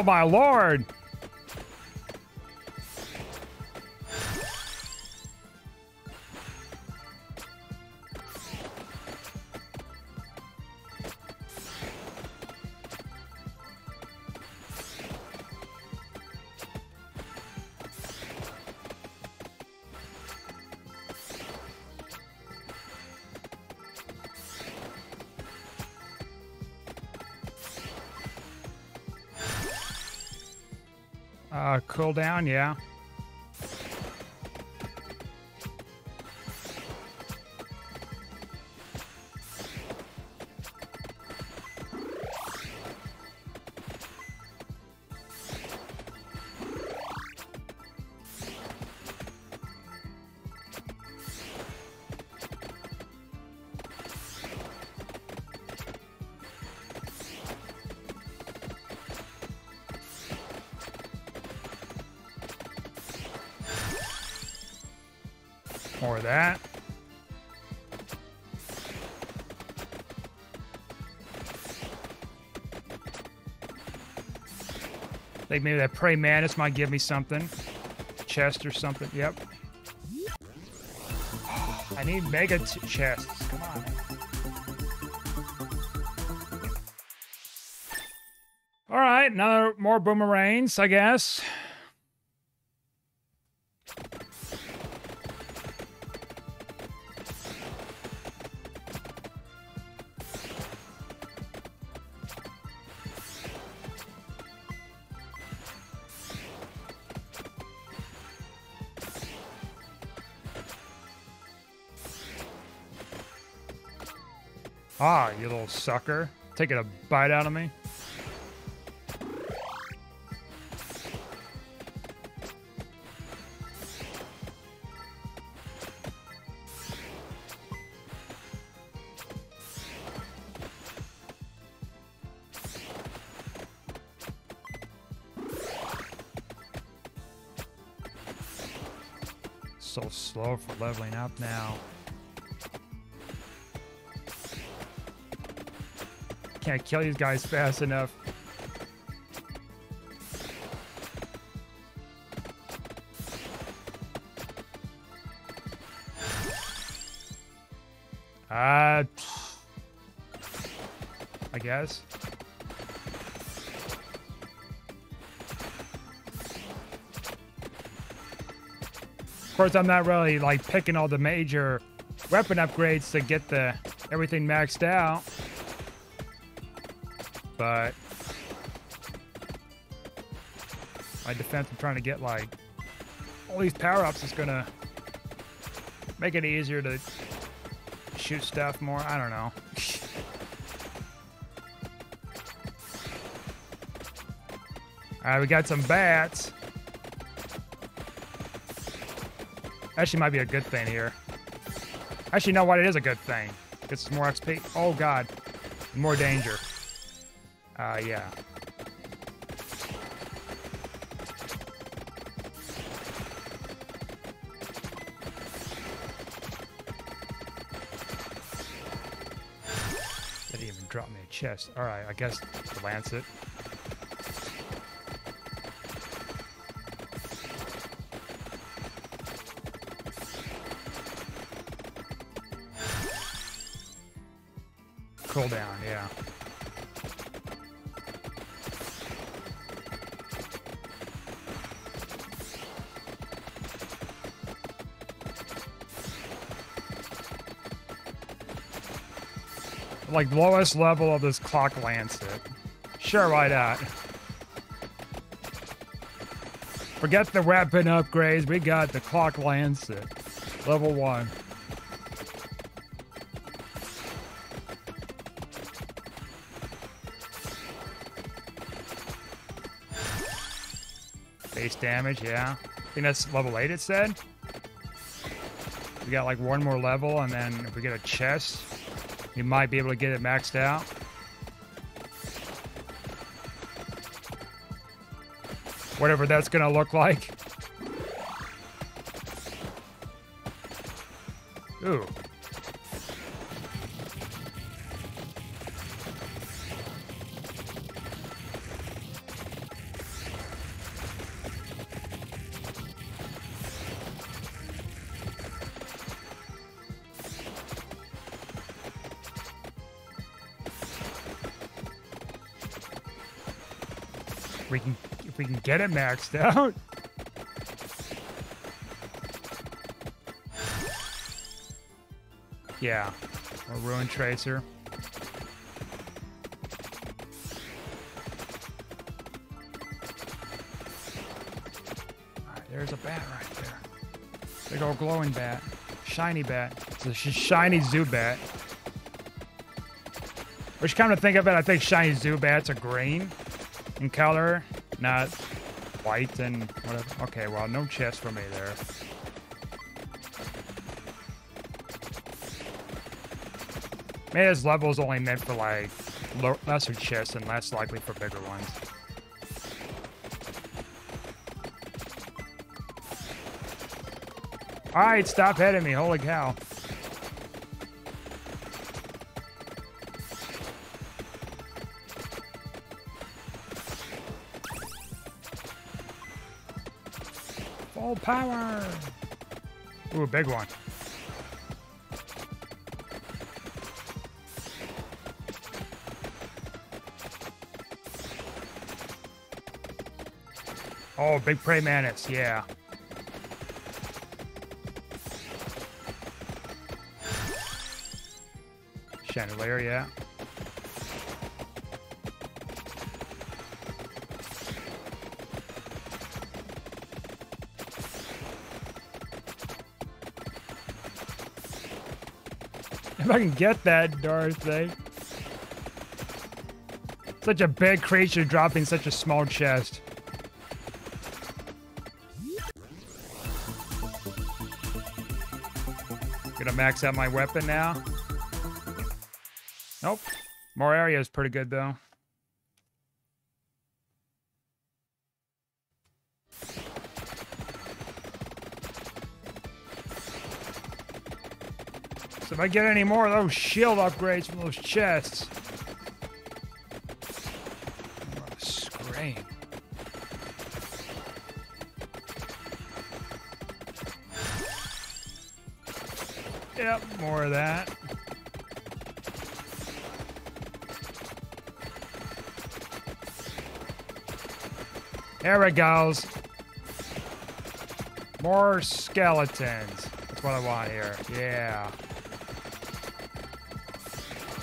Oh, my lord! Down, yeah. Think maybe that Prey Mantis might give me something. Chest or something. Yep. I need mega chests. Come on. All right, another more boomerangs, I guess. sucker. Taking a bite out of me. So slow for leveling up now. Can't kill these guys fast enough. Uh, I guess. Of course, I'm not really like picking all the major weapon upgrades to get the everything maxed out. But my defense, I'm trying to get like all these power-ups is gonna make it easier to shoot stuff more. I don't know. All right, we got some bats. Actually, might be a good thing here. Actually, know what? It is a good thing. Gets more XP. Oh, God. More danger. Uh, yeah. Didn't even drop me a chest. All right, I guess the Lancet. Cool down, yeah. Like lowest level of this clock lancet. Sure, why not? Forget the weapon upgrades. We got the clock lancet. Level one. Base damage, yeah. I think that's level 8, it said. We got like one more level, and then if we get a chest, you might be able to get it maxed out. Whatever that's going to look like. Get it maxed out. Yeah, or Runetracer. There's a bat right there. Big old glowing bat. Shiny bat. It's a sh shiny Zubat. Which kind of think of it, I think shiny Zubats are green in color, not white and whatever. Okay, well, no chest for me there. Maybe this level is only meant for like lesser chests and less likely for bigger ones. Alright, stop hitting me. Holy cow. Big one. Oh, big prey mantis, yeah. Chandelier, yeah. If I can get that darn thing. Such a big creature dropping such a small chest. Gonna max out my weapon now. Nope. More area is pretty good though. I get any more of those shield upgrades from those chests. Scream. Yep, more of that. There it goes. More skeletons. That's what I want here. Yeah.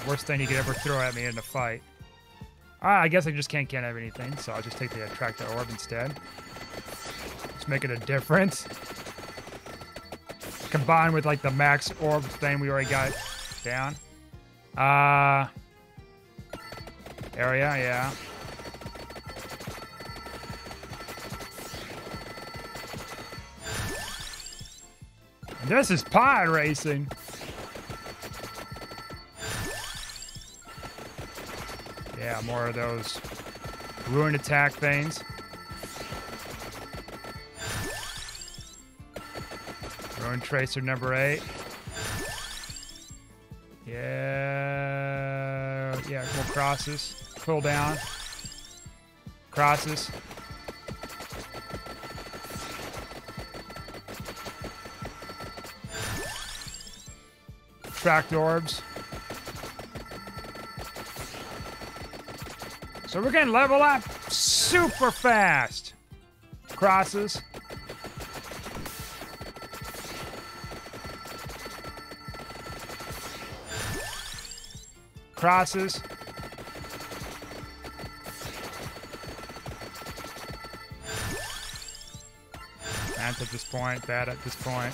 Worst thing you could ever throw at me in a fight. I guess I just can't get anything, so I'll just take the attractor orb instead. Just make it a difference. Combined with like the max orb thing we already got down. Uh area, yeah. This is pod racing. Yeah, more of those ruin attack things. Runetracer number eight. Yeah, yeah, more crosses. Pull down. Crosses. Tracked orbs. So we're getting level up super fast. Crosses. Crosses. Ant at this point, bad at this point.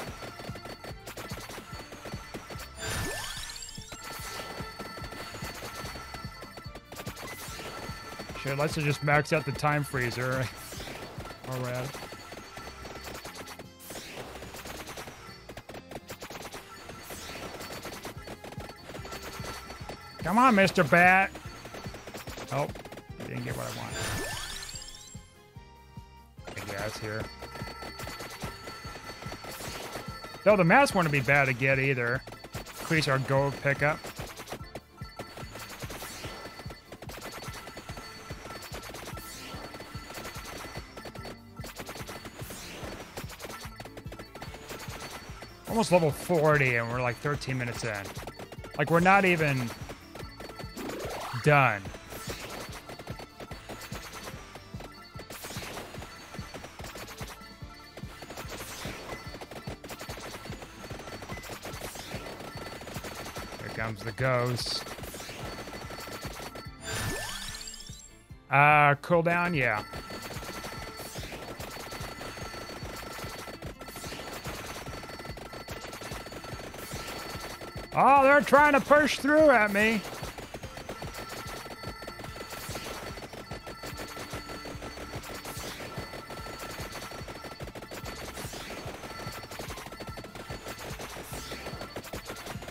Shit, let's just max out the time freezer. Alright. Come on, Mr. Bat. Oh, I didn't get what I wanted. The gas here. Though the mask wouldn't be bad to get either. Increase our gold pickup. Almost level 40 and we're like 13 minutes in. Like we're not even done. Here comes the ghost. Uh, cooldown, yeah. They're trying to push through at me.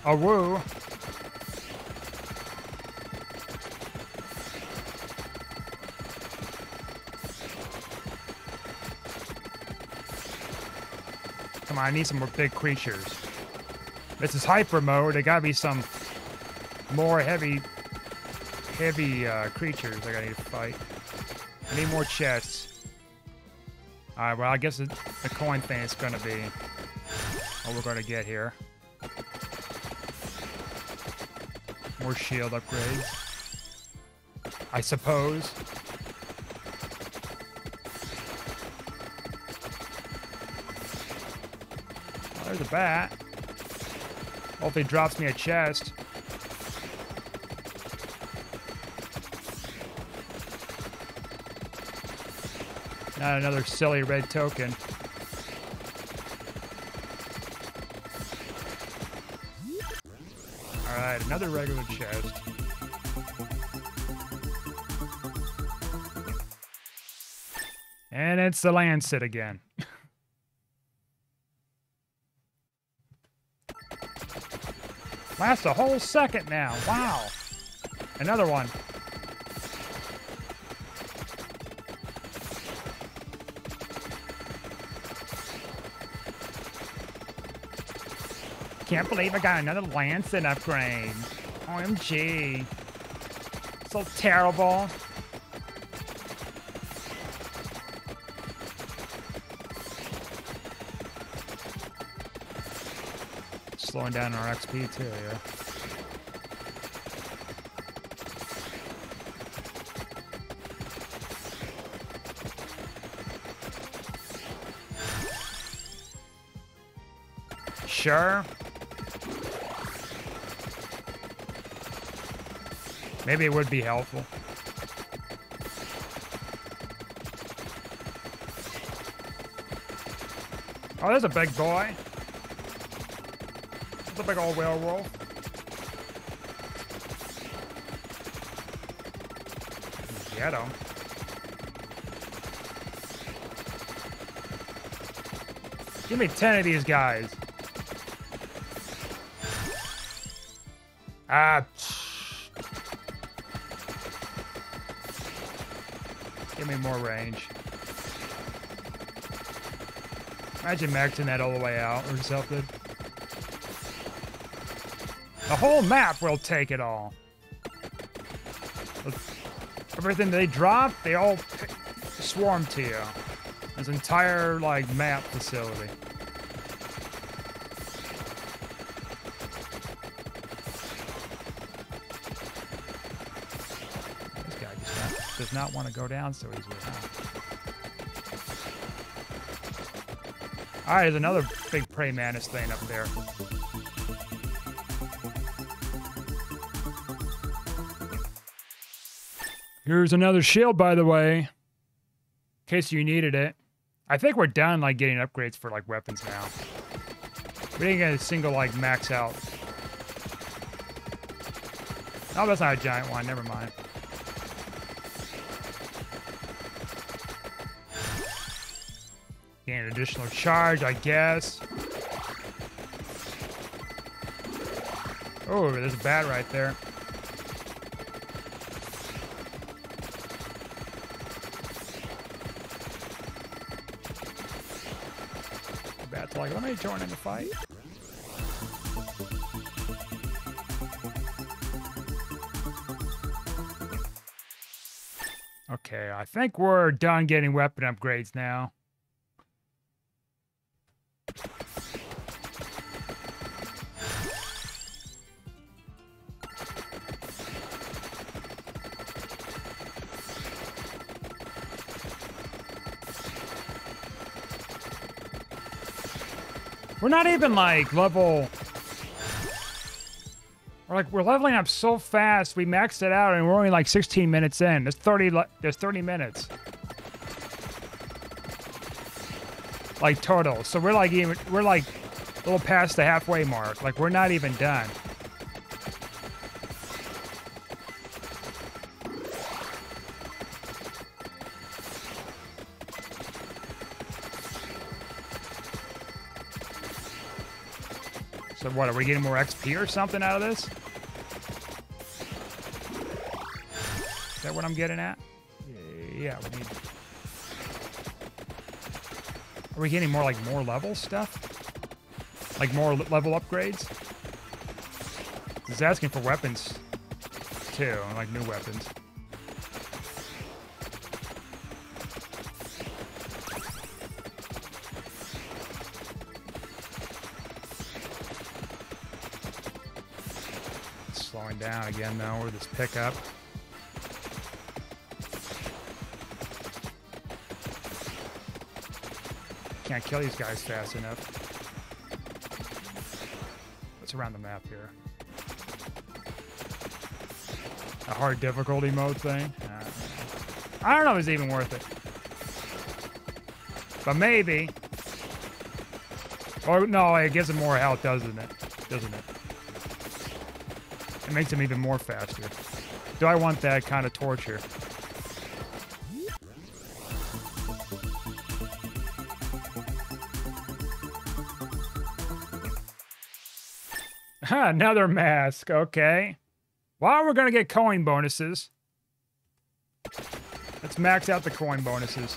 A woo. Come on, I need some more big creatures. This is hyper mode. There gotta be some more heavy, heavy uh, creatures I gotta need to fight. I need more chests. Alright, well, I guess the, the coin thing is gonna be what we're gonna get here. More shield upgrades. I suppose. There's a bat. Hopefully drops me a chest. Not another silly red token. Alright, another regular chest. And it's the Lancet again. Lasts a whole second now. Wow. Another one. Can't believe I got another Lancet upgrade. OMG. So terrible. Slowing down our XP too, yeah. Sure. Maybe it would be helpful. Oh, there's a big boy. There's a big old werewolf. Get him. Give me 10 of these guys. Ah. Give me more range. Imagine maxing that all the way out or something. Whole map will take it all. Everything they drop, they all swarm to you. This entire, like, map facility. This guy just not, does not want to go down so easily, huh? Alright, there's another big prey mantis thing up there. Here's another shield, by the way. In case you needed it. I think we're done, like, getting upgrades for, like, weapons now. We didn't get a single, like, max out. Oh, that's not a giant one. Never mind. Gain an additional charge, I guess. Oh, there's a bat right there. Me join in the fight. Okay, I think we're done getting weapon upgrades now. We're not even like level. We're like we're leveling up so fast. We maxed it out, and we're only like 16 minutes in. There's 30. There's 30 minutes. Like total. So we're like even. We're like a little past the halfway mark. Like we're not even done. What, are we getting more XP or something out of this? Is that what I'm getting at? Yeah, we need... Are we getting more, like, more level stuff? Like, more level upgrades? He's asking for weapons, too, like new weapons. Though with this pickup. Can't kill these guys fast enough. What's around the map here? A hard difficulty mode thing? I don't know if it's even worth it. But maybe. Oh, no, it gives him more health, doesn't it? Doesn't it? Makes them even more faster. Do I want that kind of torture? Another mask, okay. Well, we're gonna get coin bonuses. Let's max out the coin bonuses.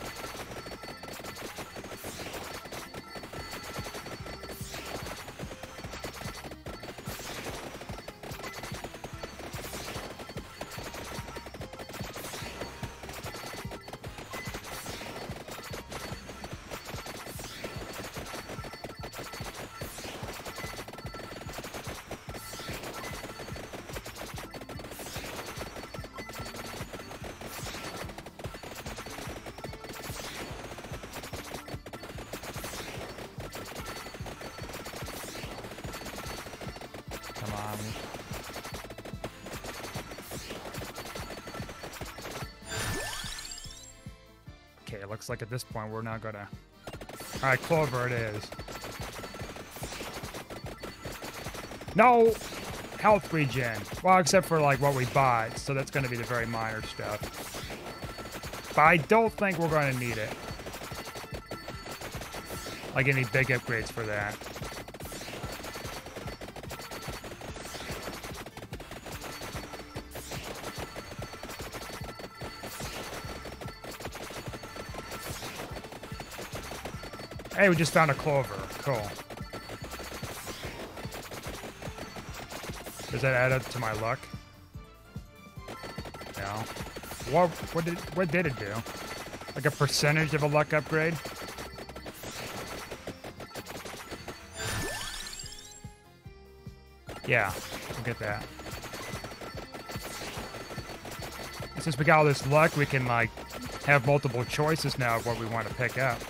Like at this point we're not gonna... Alright, Clover it is. No health regen. Well, except for like what we bought, so that's gonna be the very minor stuff. But I don't think we're gonna need it. Like any big upgrades for that. Hey, we just found a clover. Cool. Does that add up to my luck? No. What what did what did it do? Like a percentage of a luck upgrade? Yeah, we'll get that. Since we got all this luck, we can like have multiple choices now of what we want to pick up.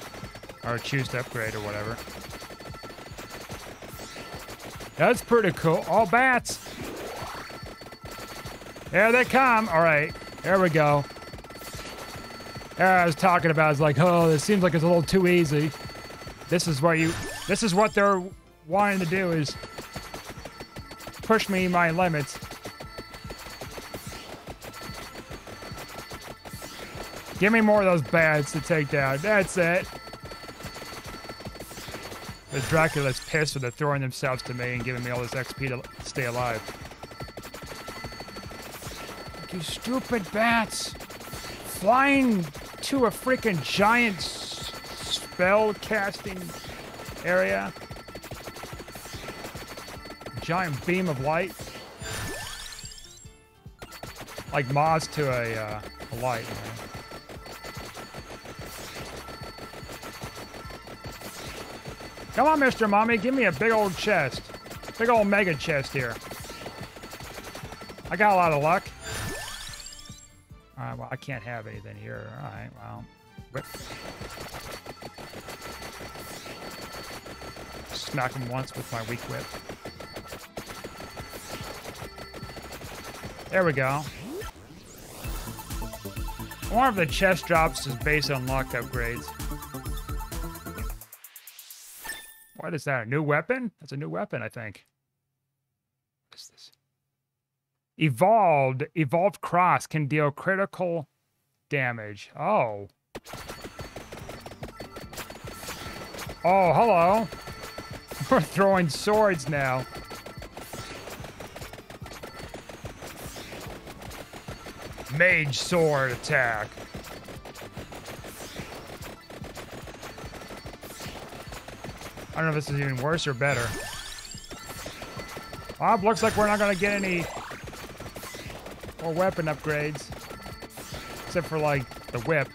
Or choose to upgrade or whatever. That's pretty cool. All bats. There they come. All right. There we go. There I was talking about. It's like, oh, this seems like it's a little too easy. This is what you. This is what they're wanting to do is push me my limits. Give me more of those bats to take down. That's it. The Dracula's pissed so they're throwing themselves to me and giving me all this XP to stay alive. You stupid bats! Flying to a freaking giant spell casting area. Giant beam of light. Like moths to a, uh, a light. Come on, Mr. Mommy, give me a big old chest. Big old mega chest here. I got a lot of luck. Alright, well, I can't have anything here. Alright, well. Whip. Smack him once with my weak whip. There we go. One of the chest drops is based on luck upgrades. What is that? A new weapon? That's a new weapon, I think. What is this? Evolved. Evolved Cross can deal critical damage. Oh. Oh, hello. We're throwing swords now. Mage sword attack. I don't know if this is even worse or better. Bob, looks like we're not going to get any more weapon upgrades. Except for, like, the whip.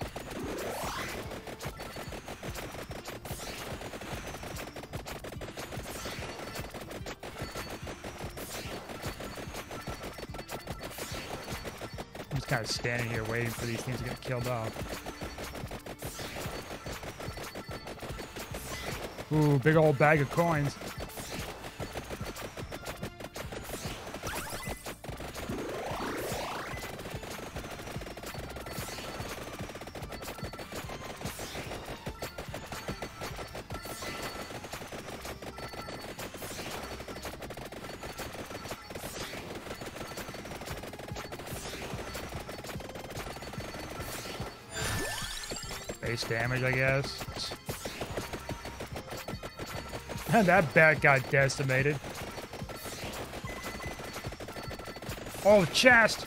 I'm just kind of standing here waiting for these things to get killed off. Ooh, big old bag of coins. Base damage, I guess. That bat got decimated. Oh, chest!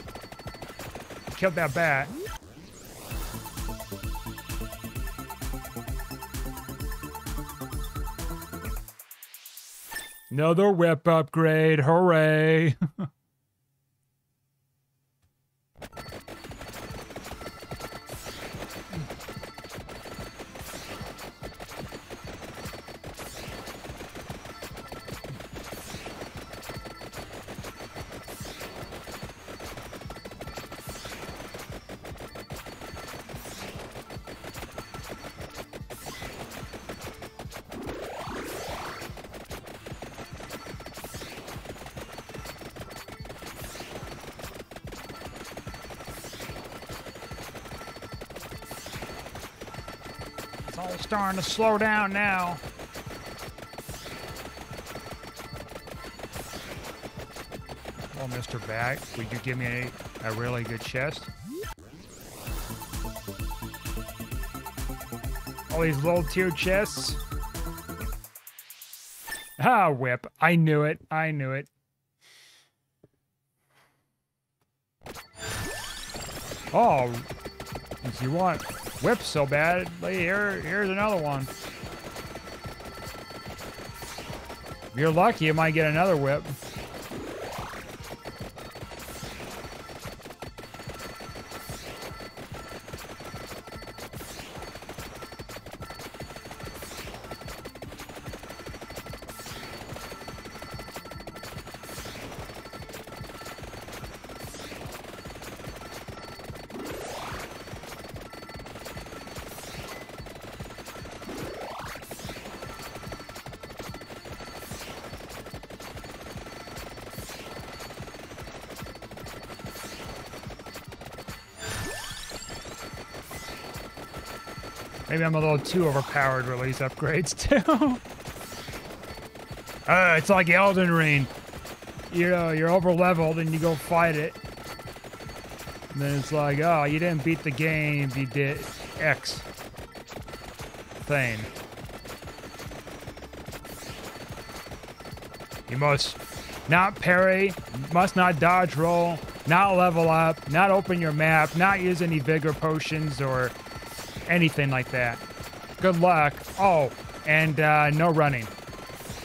Killed that bat. Another whip upgrade, hooray! starting to slow down now. Well, Mr. Bat, would you give me a, a really good chest? All these little tier chests. Ah, whip. I knew it. I knew it. Oh, if you want whip so bad. here, here's another one. If you're lucky, you might get another whip. Maybe I'm a little too overpowered with these upgrades too. uh, it's like Elden Ring. You know, you're over leveled and you go fight it. And then it's like, oh, you didn't beat the game, you did X thing. You must not parry, must not dodge roll, not level up, not open your map, not use any vigor potions or anything like that. Good luck. Oh, and uh, no running.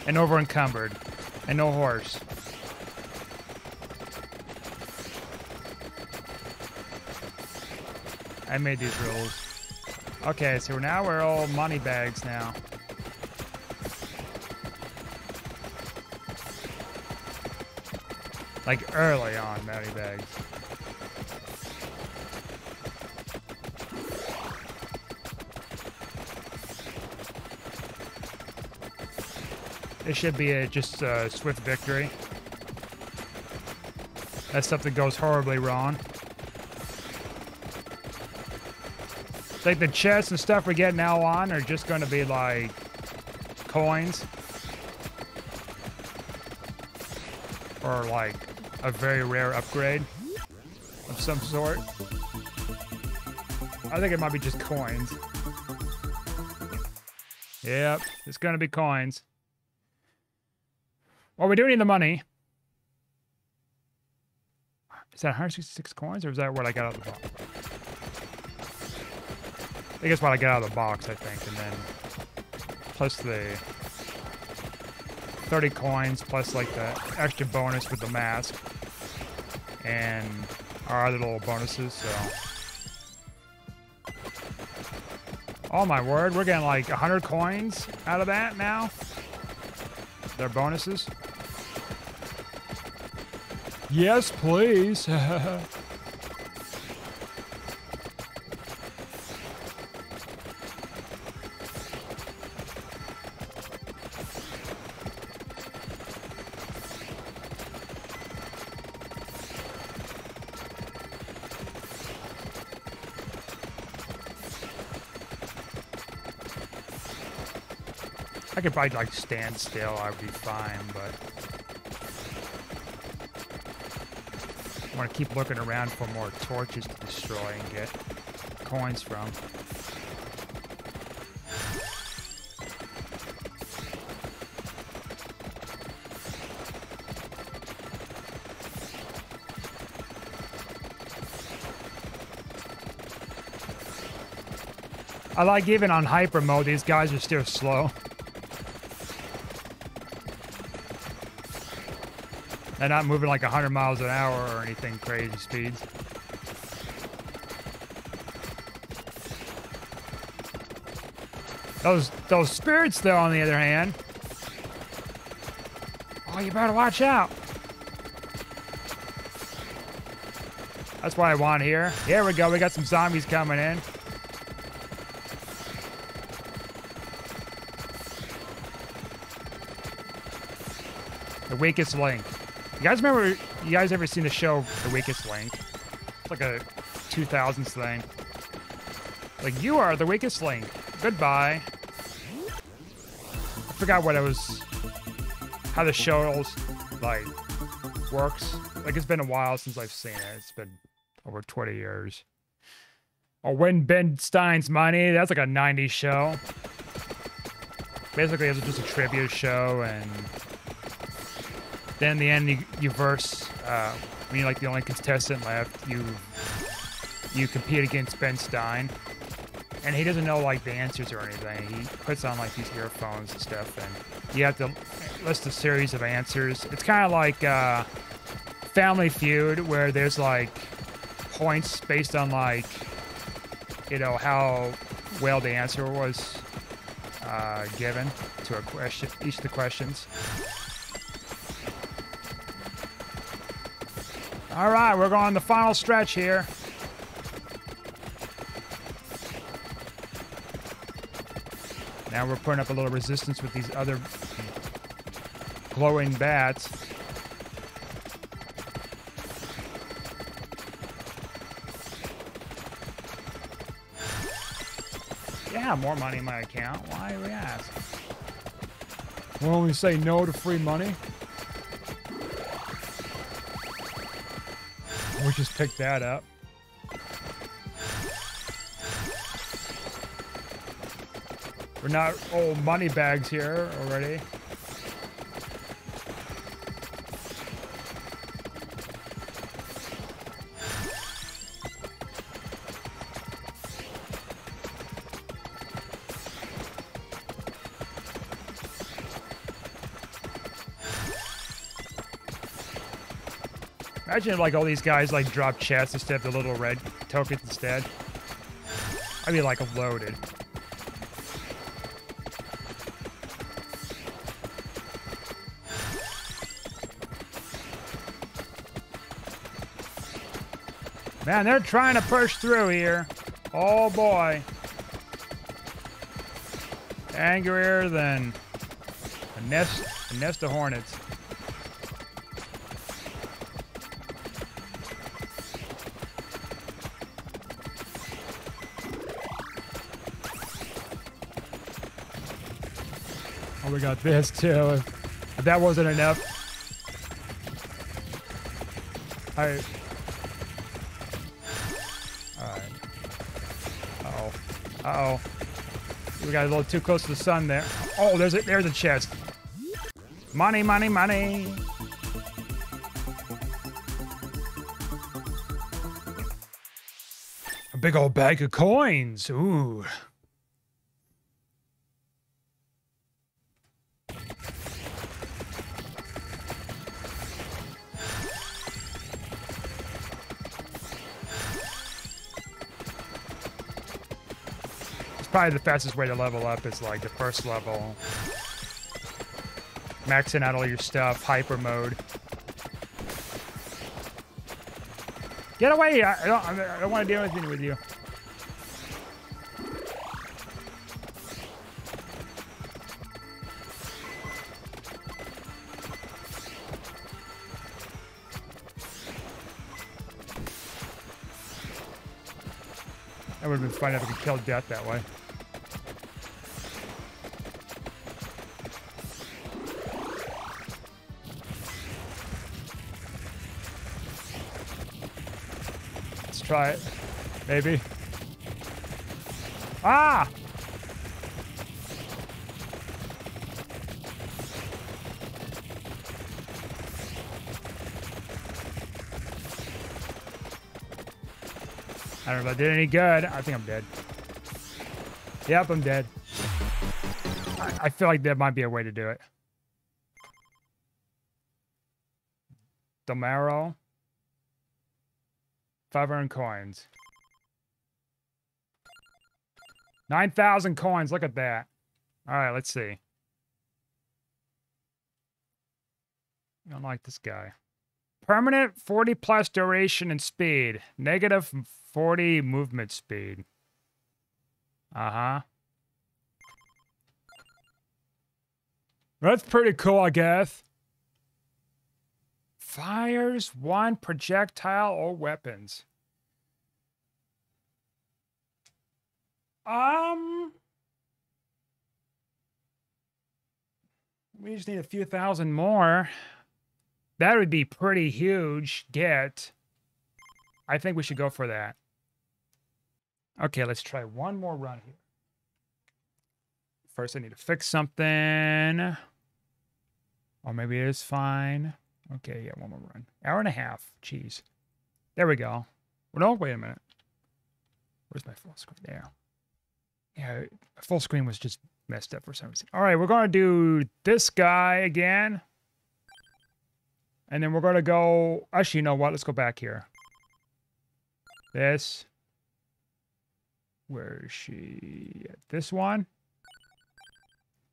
And over encumbered. And no horse. I made these rules. Okay, so now we're all money bags now. Like early on money bags. It should be a just a swift victory. That something that goes horribly wrong. like the chests and stuff we get now on are just going to be like coins. Or like a very rare upgrade of some sort. I think it might be just coins. Yep, it's going to be coins. Well, we doing the money. Is that 166 coins, or is that what I got out of the box? I it's what I got out of the box, I think, and then plus the 30 coins, plus like the extra bonus with the mask, and our other little bonuses, so... Oh my word, we're getting like 100 coins out of that now? Their bonuses? Yes, please. I could probably like stand still, I would be fine, but want to keep looking around for more torches to destroy and get coins from. I like even on hyper mode, these guys are still slow. They're not moving like 100 miles an hour or anything crazy speeds. Those those spirits, though, on the other hand. Oh, you better watch out. That's what I want here. Here we go. We got some zombies coming in. The weakest link. You guys remember, you guys ever seen the show The Weakest Link? It's like a 2000s thing. Like, you are the weakest link. Goodbye. I forgot what it was, how the show, like, works. Like, it's been a while since I've seen it. It's been over 20 years. Or Win Ben Stein's Money, that's like a 90s show. Basically, it's just a trivia show, and then in the end, you, you verse, uh, when like the only contestant left, you you compete against Ben Stein. And he doesn't know like the answers or anything. He puts on like these earphones and stuff, and you have to list a series of answers. It's kind of like uh, Family Feud, where there's like points based on like you know how well the answer was uh, given to a question, each of the questions. All right, we're going the final stretch here. Now we're putting up a little resistance with these other glowing bats. Yeah, more money in my account. Why we ask? We'll only say no to free money. We just picked that up. We're not old money bags here already. Imagine if, like all these guys like drop chests instead of the little red tokens instead. I'd be like loaded. Man, they're trying to push through here. Oh boy. Angrier than a nest, a nest of hornets. We got this too. If that wasn't enough. I Uh-oh. We got a little too close to the sun there. Oh, there's a, there's a chest. Money, money, money. A big old bag of coins. Ooh. Probably the fastest way to level up is like the first level. Maxing out all your stuff, hyper mode. Get away! I don't, I don't want to do anything with you. That would have been fun if we could kill death that way. Try it. Maybe. Ah! I don't know if I did any good. I think I'm dead. Yep, I'm dead. I, I feel like there might be a way to do it. Domaro. 500 coins. 9,000 coins. Look at that. All right, let's see. I don't like this guy. Permanent 40 plus duration and speed. Negative 40 movement speed. Uh-huh. That's pretty cool, I guess. Fires one projectile or weapons. Um, we just need a few thousand more. That would be pretty huge get. I think we should go for that. Okay, let's try one more run here. First, I need to fix something. Or maybe it is fine. Okay, yeah, one more run. Hour and a half. Jeez. There we go. Well, no, wait a minute. Where's my full screen? There. Yeah, full screen was just messed up for some reason. All right, we're going to do this guy again. And then we're going to go... Actually, you know what? Let's go back here. This. Where is she? This one.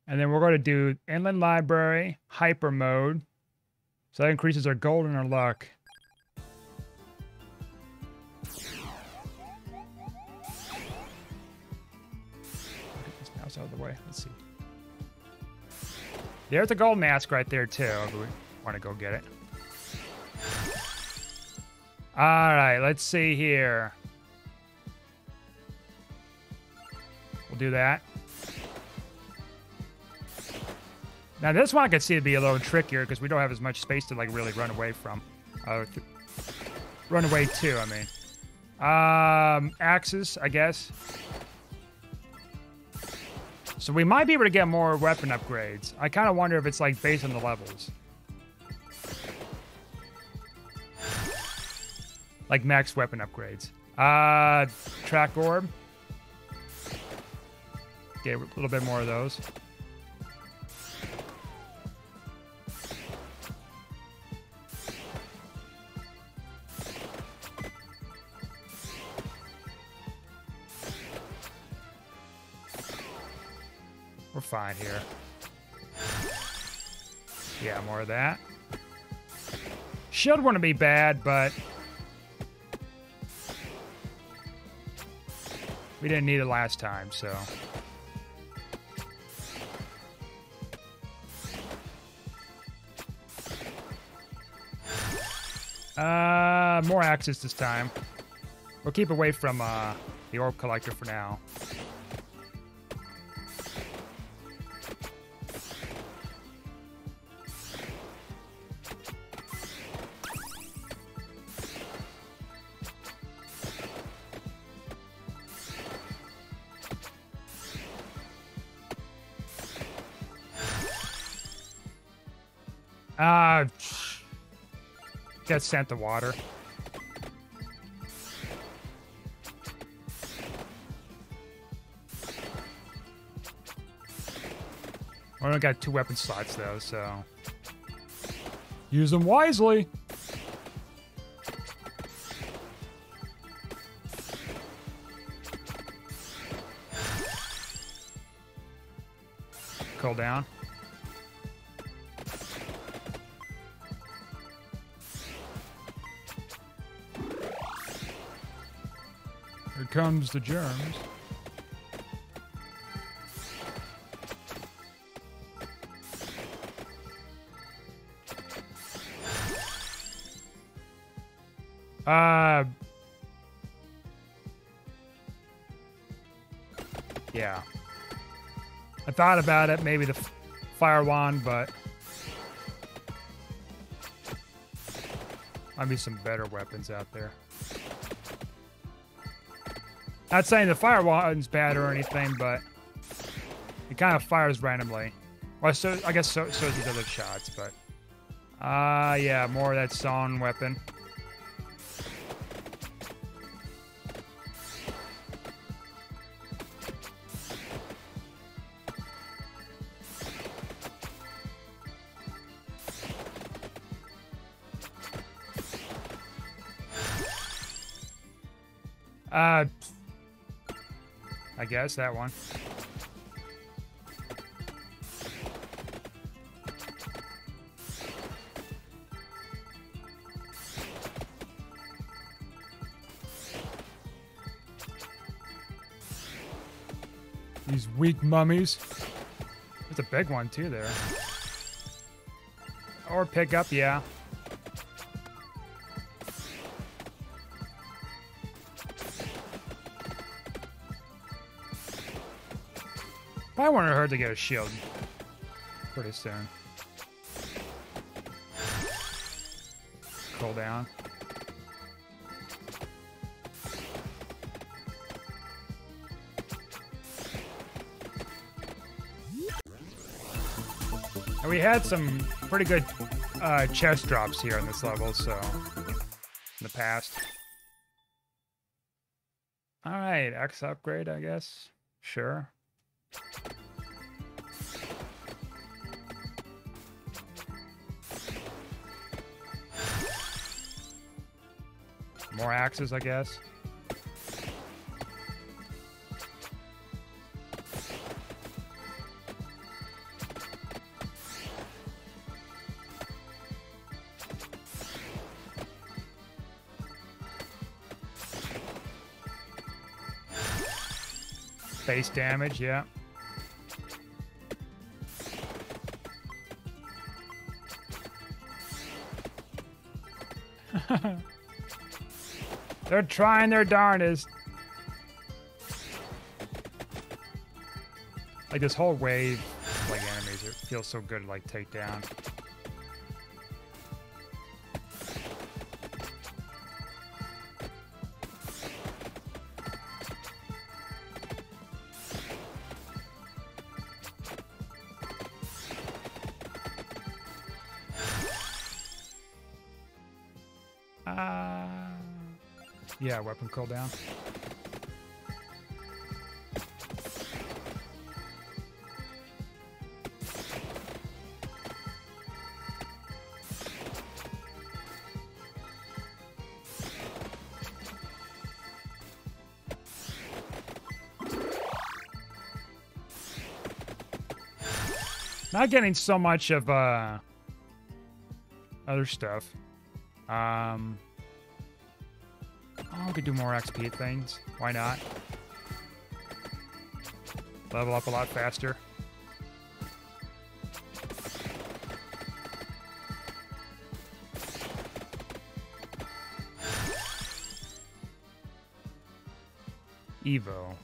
And then we're going to do Inlaid Library, Hyper Mode. So that increases our gold and our luck. out of the way. Let's see. There's a gold mask right there, too. Want to go get it. All right, let's see here. We'll do that. Now, this one I could see to be a little trickier because we don't have as much space to, like, really run away from. Uh, run away to, I mean. Um, axes, I guess. So we might be able to get more weapon upgrades. I kind of wonder if it's like based on the levels. Like max weapon upgrades. Uh, track orb. Get a little bit more of those. Fine here. Yeah, more of that. Shield wouldn't be bad, but... We didn't need it last time, so... Uh, more axes this time. We'll keep away from uh, the orb collector for now. Get sent the water. I only got two weapon slots though, so use them wisely. Cool down. Comes the germs. Uh, yeah. I thought about it, maybe the fire wand, but might be some better weapons out there. Not saying the fire wand's bad or anything, but it kind of fires randomly. Well, so I guess so, so these other shots, but uh yeah, more of that sawn weapon. Uh, I guess that one. These weak mummies. It's a big one too there. Or pick up, yeah. Probably to get a shield pretty soon. Cool down. And we had some pretty good uh, chest drops here on this level, so in the past. All right, X upgrade, I guess. Sure. Axes, I guess. Base damage, yeah. They're trying their darndest. Like this whole wave, like enemies, it feels so good to like take down. Weapon cooldown. Not getting so much of uh other stuff. Um could do more XP things. Why not? Level up a lot faster. Evo.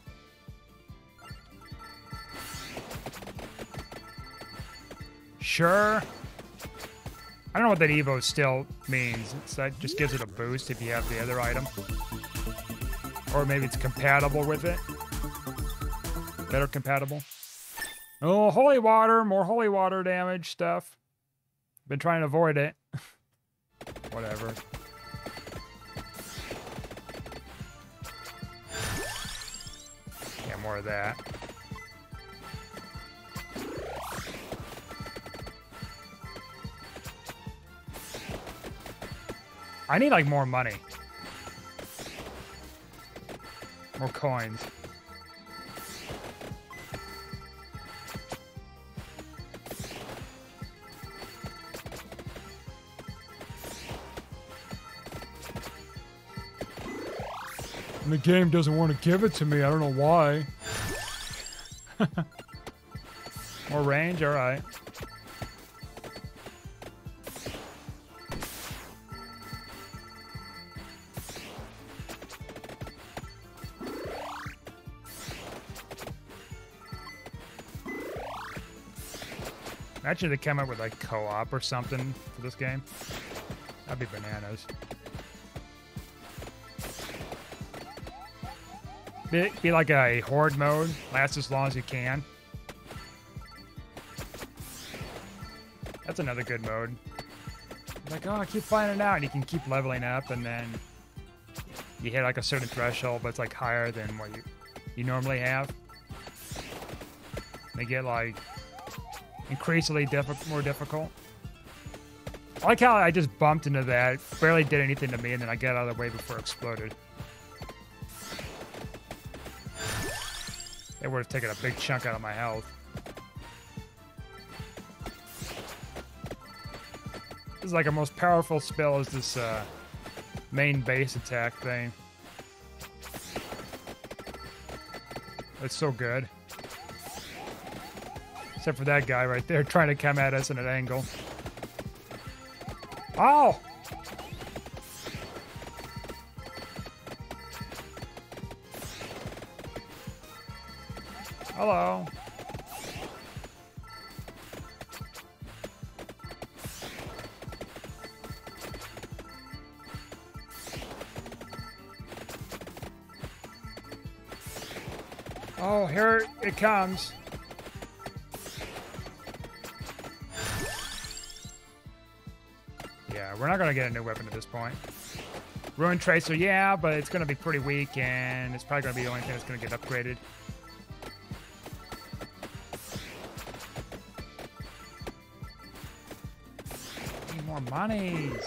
Sure. I don't know what that Evo is still means. It's, that just gives it a boost if you have the other item. Or maybe it's compatible with it. Better compatible. Oh, holy water. More holy water damage stuff. Been trying to avoid it. Whatever. I need like more money. More coins. And the game doesn't want to give it to me. I don't know why. More range? Alright. Imagine they come up with like co-op or something for this game. That'd be bananas. Be, be like a horde mode, last as long as you can. That's another good mode. Like, oh, I keep finding out, and you can keep leveling up, and then you hit like a certain threshold, but it's like higher than what you you normally have. They get like increasingly diff more difficult. I like how I just bumped into that, barely did anything to me, and then I got out of the way before it exploded. They would have taken a big chunk out of my health. This is like our most powerful spell is this uh, main base attack thing. It's so good. Except for that guy right there trying to come at us at an angle. Oh! Hello. Oh, here it comes. We're not going to get a new weapon at this point. Runetracer, yeah, but it's going to be pretty weak, and it's probably going to be the only thing that's going to get upgraded. Need more monies.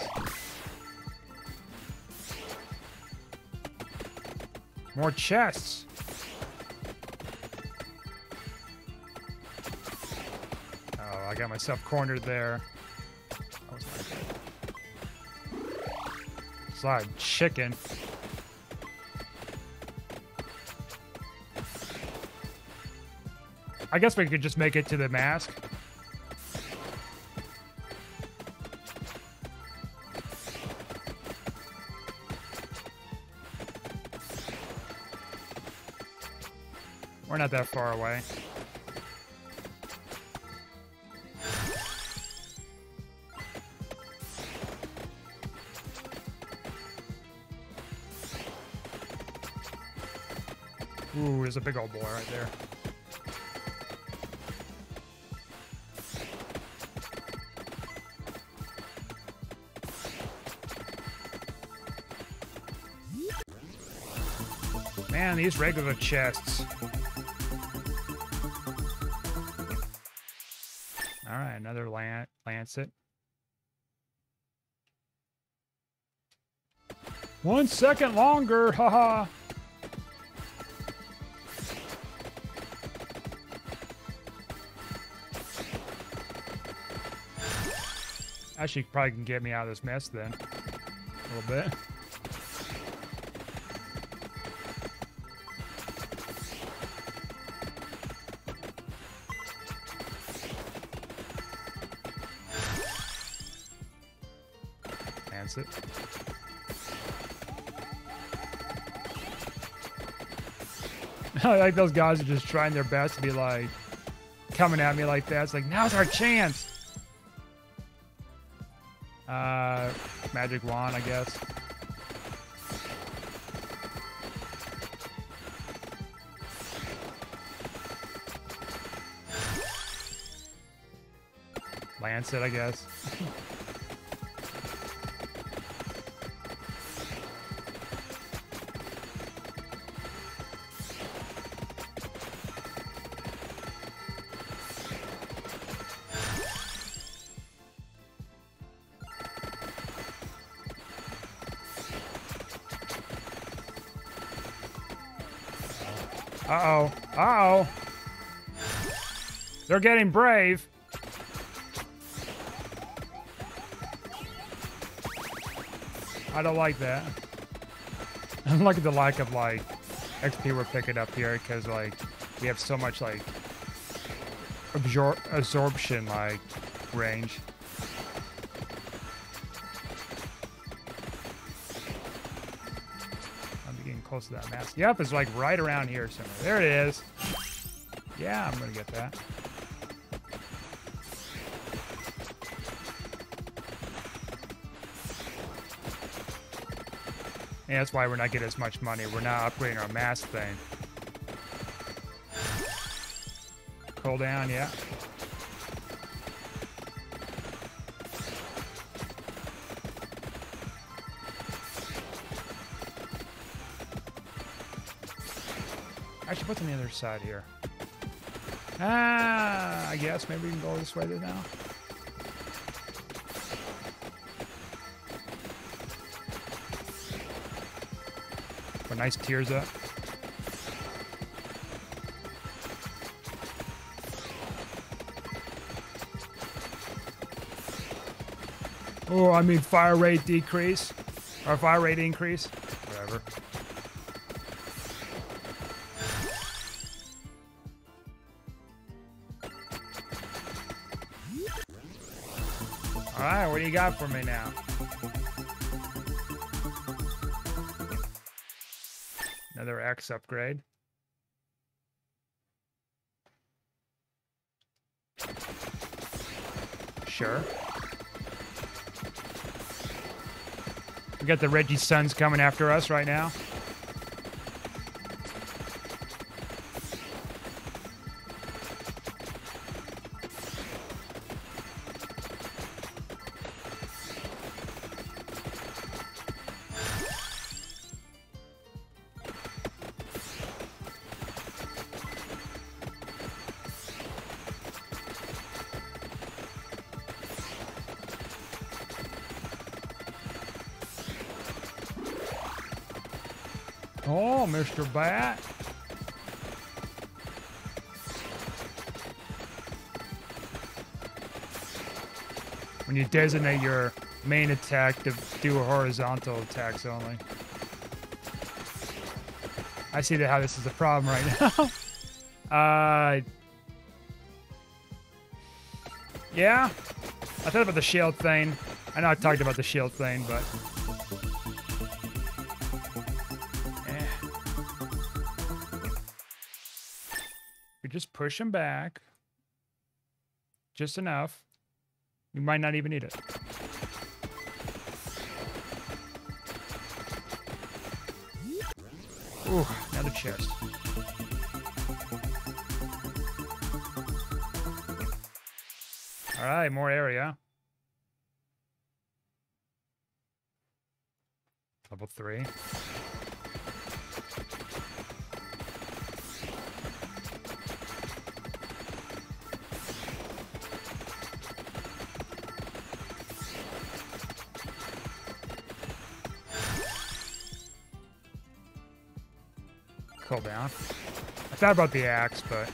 More chests. Oh, I got myself cornered there. Of chicken. I guess we could just make it to the mask. We're not that far away. There's a big old boy right there. Man, these regular chests. All right, another lan lancet. One second longer, haha. Actually, probably can get me out of this mess then. A little bit. That's it. I like those guys are just trying their best to be like coming at me like that. It's like now's our chance. Magic wand, I guess. Lancet, I guess. Uh-oh. Uh-oh. They're getting brave. I don't like that. I look at the lack of, like, XP we're picking up here, because, like, we have so much, like, absor absorption, like, range. Close to that mask. Yep, it's like right around here somewhere. There it is. Yeah, I'm gonna get that. Yeah, that's why we're not getting as much money. We're not upgrading our mask thing. Cool down, yeah. Actually, what's on the other side here? Ah, I guess maybe we can go this way now. Put nice tears up. Oh, I mean fire rate decrease. Or fire rate increase. Got for me now? Another X upgrade. Sure. We got the Reggie Sons coming after us right now. Mr. Bat. When you designate your main attack to do horizontal attacks only. I see how this is a problem right now. uh, yeah, I thought about the shield thing. I know I talked about the shield thing, but push him back just enough. You might not even need it. Ooh, another chest. All right, more area. Level three. Thought about the axe, but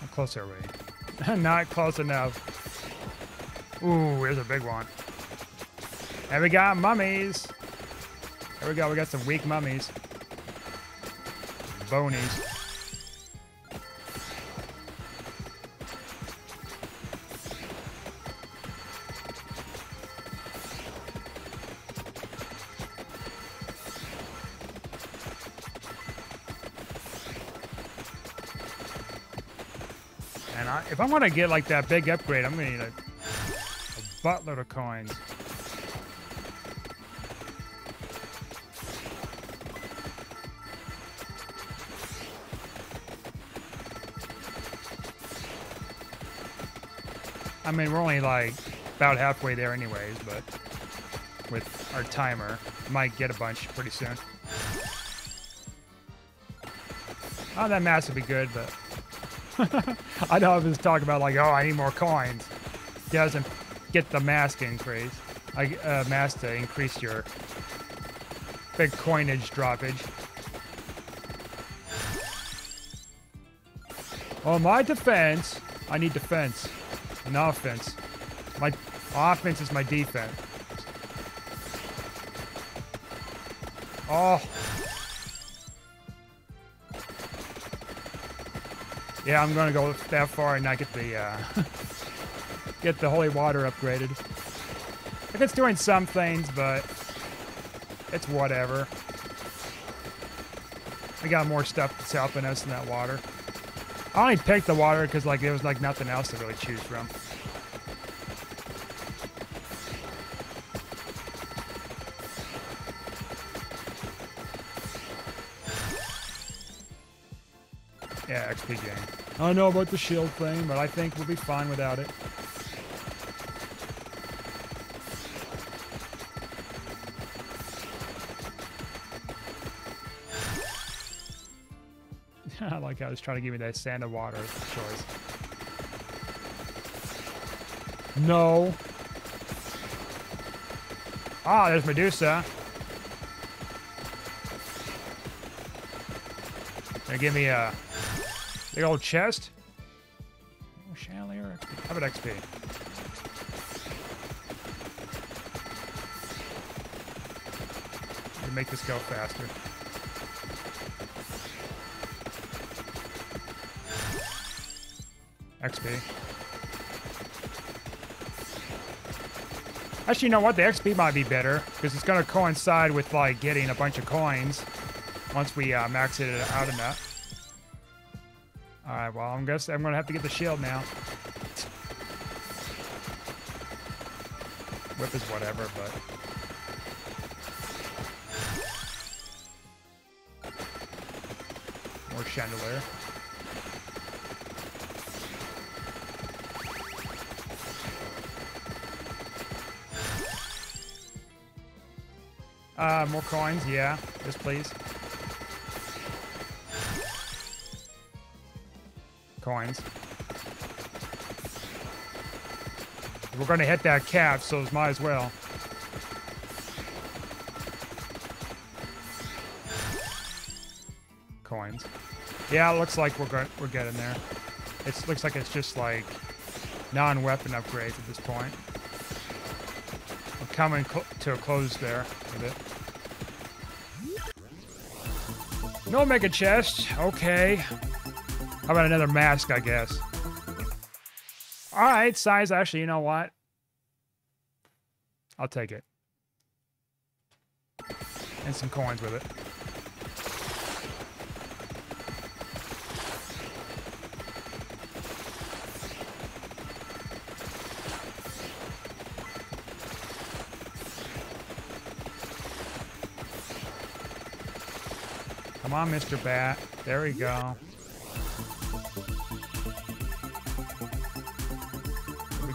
How close are we? Not close enough. Ooh, here's a big one. And we got mummies. Here we go. We got some weak mummies. Bonies. If I want to get like that big upgrade, I'm gonna need a, a buttload of coins. I mean, we're only like about halfway there anyways, but with our timer, might get a bunch pretty soon. Oh, that mask would be good, but I know I was talking about like, oh, I need more coins. Doesn't get the mask increase. I uh, mask to increase your big coinage droppage. On my defense, I need defense and offense. My offense is my defense. Oh. Yeah, I'm gonna go that far and not get the uh, get the holy water upgraded. Like it's doing some things, but it's whatever. We got more stuff that's helping us in that water. I only picked the water because like there was like nothing else to really choose from. Yeah, XP gain. I don't know about the shield thing, but I think we'll be fine without it. I like how it's trying to give me that sand and water choice. No. Ah, there's Medusa. Gonna give me a big old chest. Oh, chandelier. How about XP? Make this go faster. XP. Actually, you know what? The XP might be better because it's going to coincide with like getting a bunch of coins once we uh, max it out enough. I'm guess I'm to have to get the shield now. Whip is whatever, but. More chandelier. Uh, more coins, yeah. Yes, please. Coins. We're going to hit that cap, so might as well. Coins. Yeah, it looks like we're go we're getting there. It looks like it's just like non-weapon upgrades at this point. We're coming to a close there with it. No mega chest. Okay. How about another mask, I guess? All right, size. Actually, you know what? I'll take it. And some coins with it. Come on, Mr. Bat. There we go.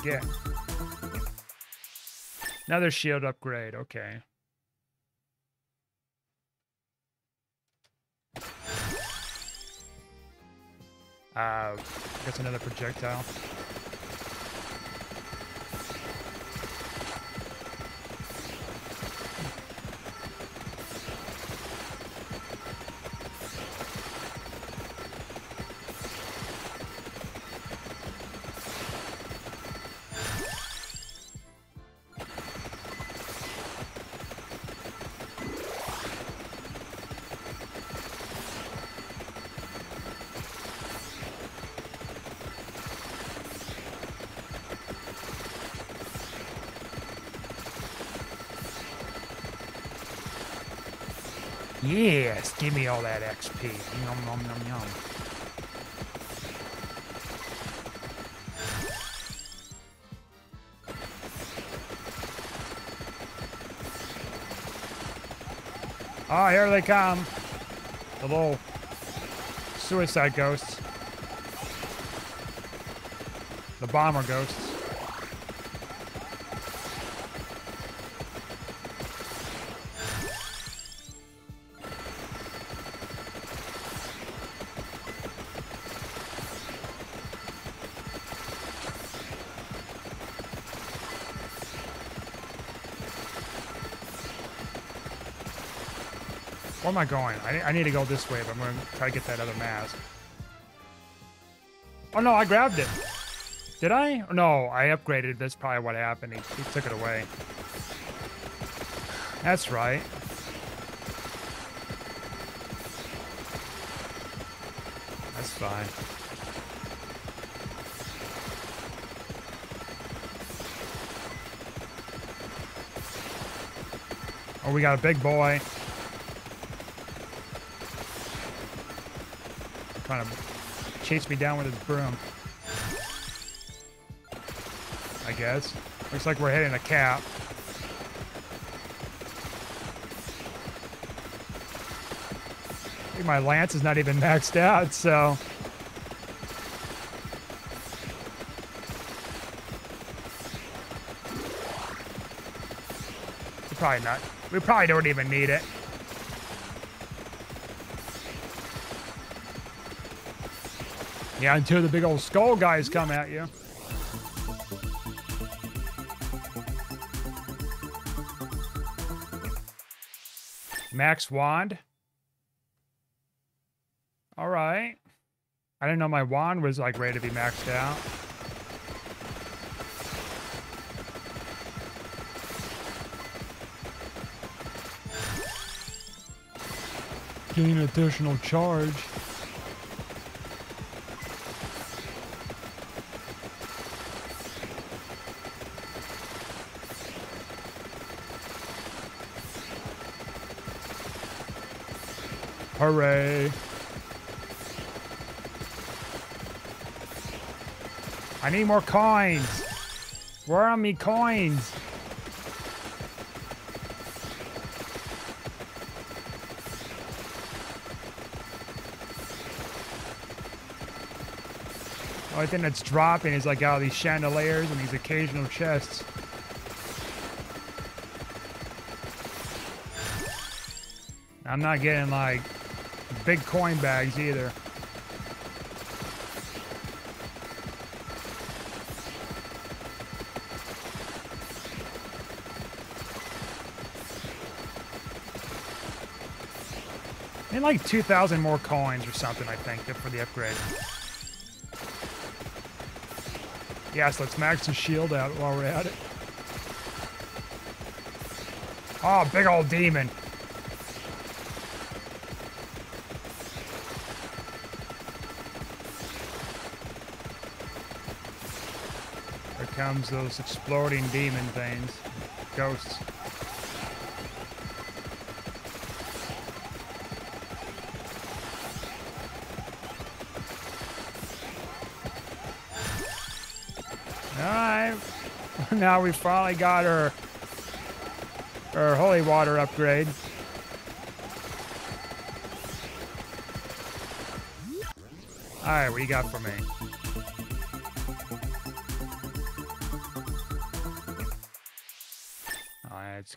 Get? Another shield upgrade. Okay. Uh, I guess another projectile. XP. Yum, yum, yum, yum. Oh, here they come. The little suicide ghosts. The bomber ghosts. Am I going? I, I need to go this way, but I'm going to try to get that other mask. Oh, no, I grabbed it. Did I? No, I upgraded. That's probably what happened. He, he took it away. That's right. That's fine. Oh, we got a big boy. Trying to chase me down with his broom. I guess. Looks like we're hitting a cap. my lance is not even maxed out, so... Probably not. We probably don't even need it. Yeah, until the big old skull guys come at you. Max wand. All right. I didn't know my wand was like ready to be maxed out. Gain additional charge. Hooray. I need more coins. Where are me coins? Only thing that's dropping is like of these chandeliers and these occasional chests. I'm not getting like big coin bags either. And like 2,000 more coins or something, I think, for the upgrade. Yes, let's max the shield out while we're at it. Oh, big old demon. Comes those exploding demon things. Ghosts. Alright. now we finally got our our holy water upgrade. Alright, what you got for me?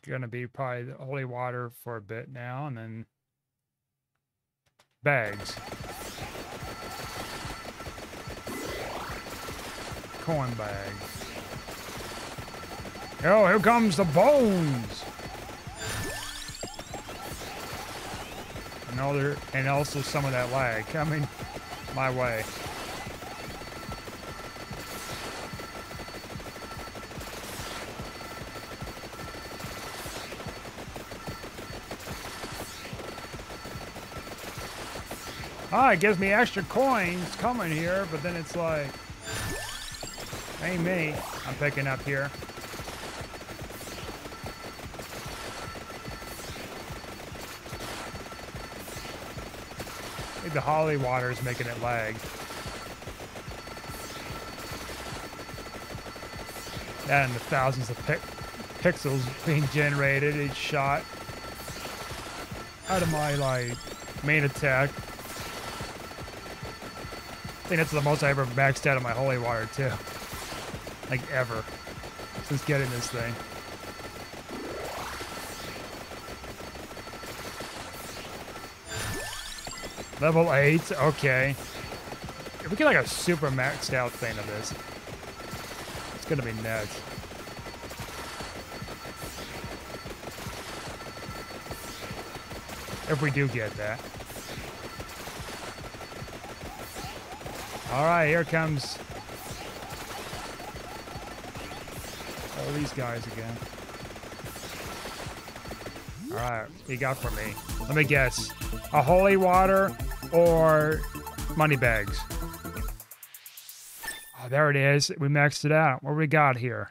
It's gonna be probably the holy water for a bit now, and then bags. Coin bags. Oh, here comes the bones! There, and also some of that lag coming my way. Ah, it gives me extra coins coming here, but then it's like, ain't many I'm picking up here. I think the holy water is making it lag. That and the thousands of pixels being generated each shot out of my like main attack. Think that's the most I ever maxed out of my holy water too. Like ever. Since getting this thing. Level 8, okay. If we get like a super maxed out thing of this, it's gonna be nuts. If we do get that. All right, here comes all these guys again. All right, you got for me? Let me guess. A holy water or money bags? Oh, there it is. We maxed it out. What we got here?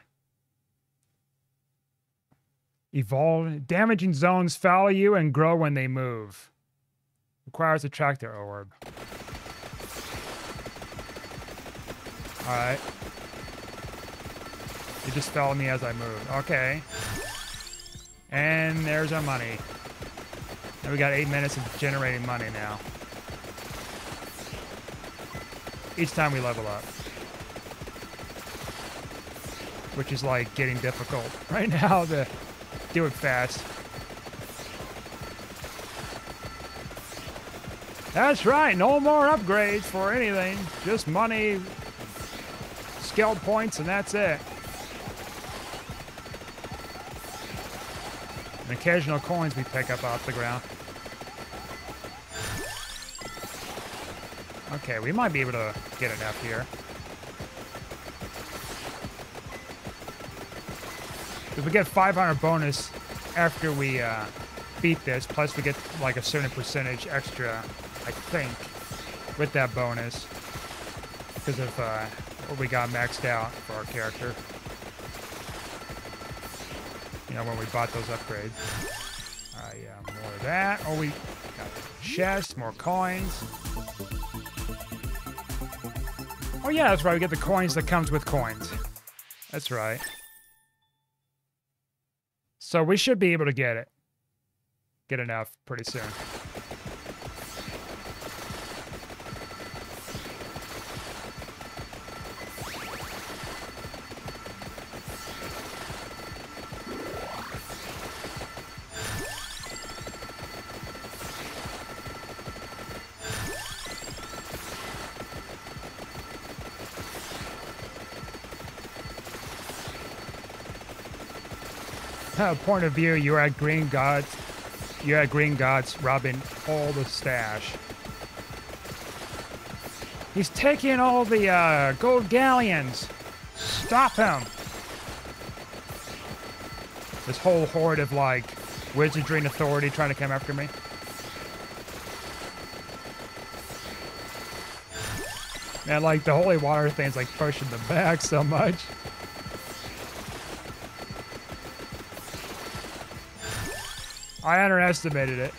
Evolve. Damaging zones follow you and grow when they move. Requires Attractorb. Alright. You just follow me as I move. Okay. And there's our money. And we got eight minutes of generating money now. Each time we level up. Which is like getting difficult right now to do it fast. That's right, no more upgrades for anything. Just money, skill points, and that's it. And occasional coins we pick up off the ground. Okay, we might be able to get enough here. If we get 500 bonus after we uh, beat this, plus we get like a certain percentage extra, I think, with that bonus. Because of uh, what we got maxed out for our character. You know, when we bought those upgrades. Alright, yeah, more of that. Oh, we got chests, more coins. Oh yeah, that's right, we get the coins that comes with coins. That's right. So we should be able to get it. Get enough pretty soon. Point of view, you're at Green Gods. Yeah, Green God's robbing all the stash. He's taking all the uh, gold galleons. Stop him. This whole horde of like wizardry and authority trying to come after me. Man, like the holy water thing's like pushing them back so much. I underestimated it.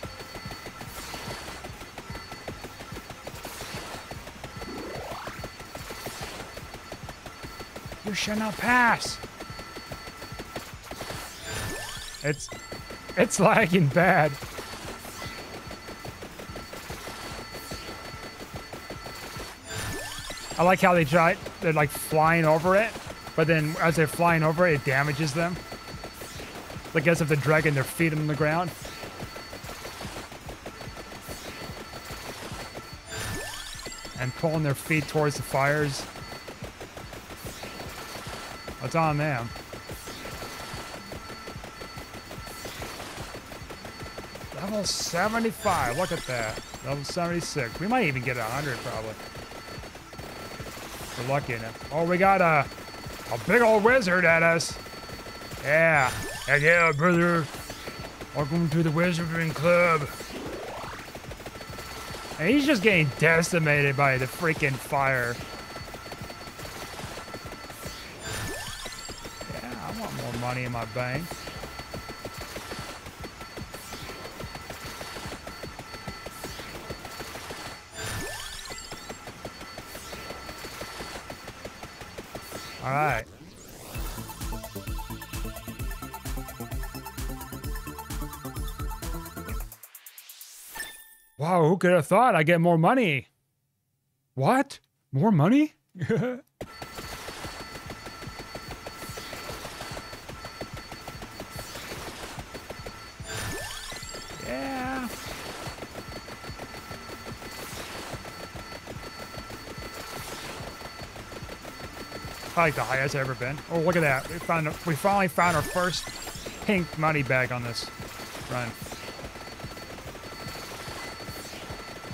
You should not pass. It's it's lagging bad. I like how they try they're like flying over it, but then as they're flying over it, it damages them. Like as if they're dragging their feet on the ground. And pulling their feet towards the fires. It's on them. Level 75. Look at that. Level 76. We might even get 100 probably. We're lucky enough. Oh, we got a, a big old wizard at us. Yeah. Heck yeah, brother. Welcome to the Wizarding Club. And he's just getting decimated by the freaking fire. Yeah, I want more money in my bank. Could have thought I get more money? What? More money? yeah. Probably the highest I've ever been. Oh, look at that. We found we finally found our first pink money bag on this run.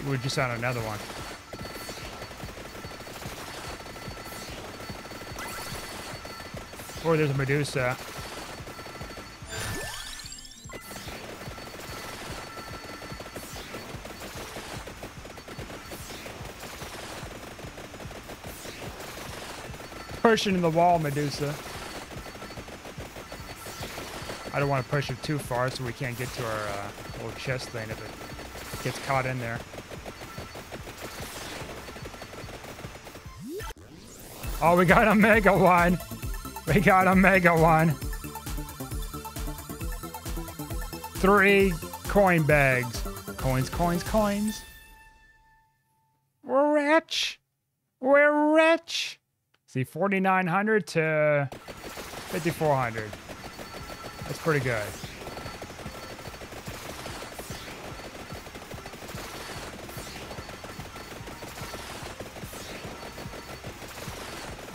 We just found another one. Or there's a Medusa. Pushing in the wall, Medusa. I don't want to push it too far so we can't get to our uh, little chest thing if it gets caught in there. Oh, we got a mega one. We got a mega one. Three coin bags. Coins, coins, coins. We're rich. We're rich. See, 4,900 to 5,400. That's pretty good.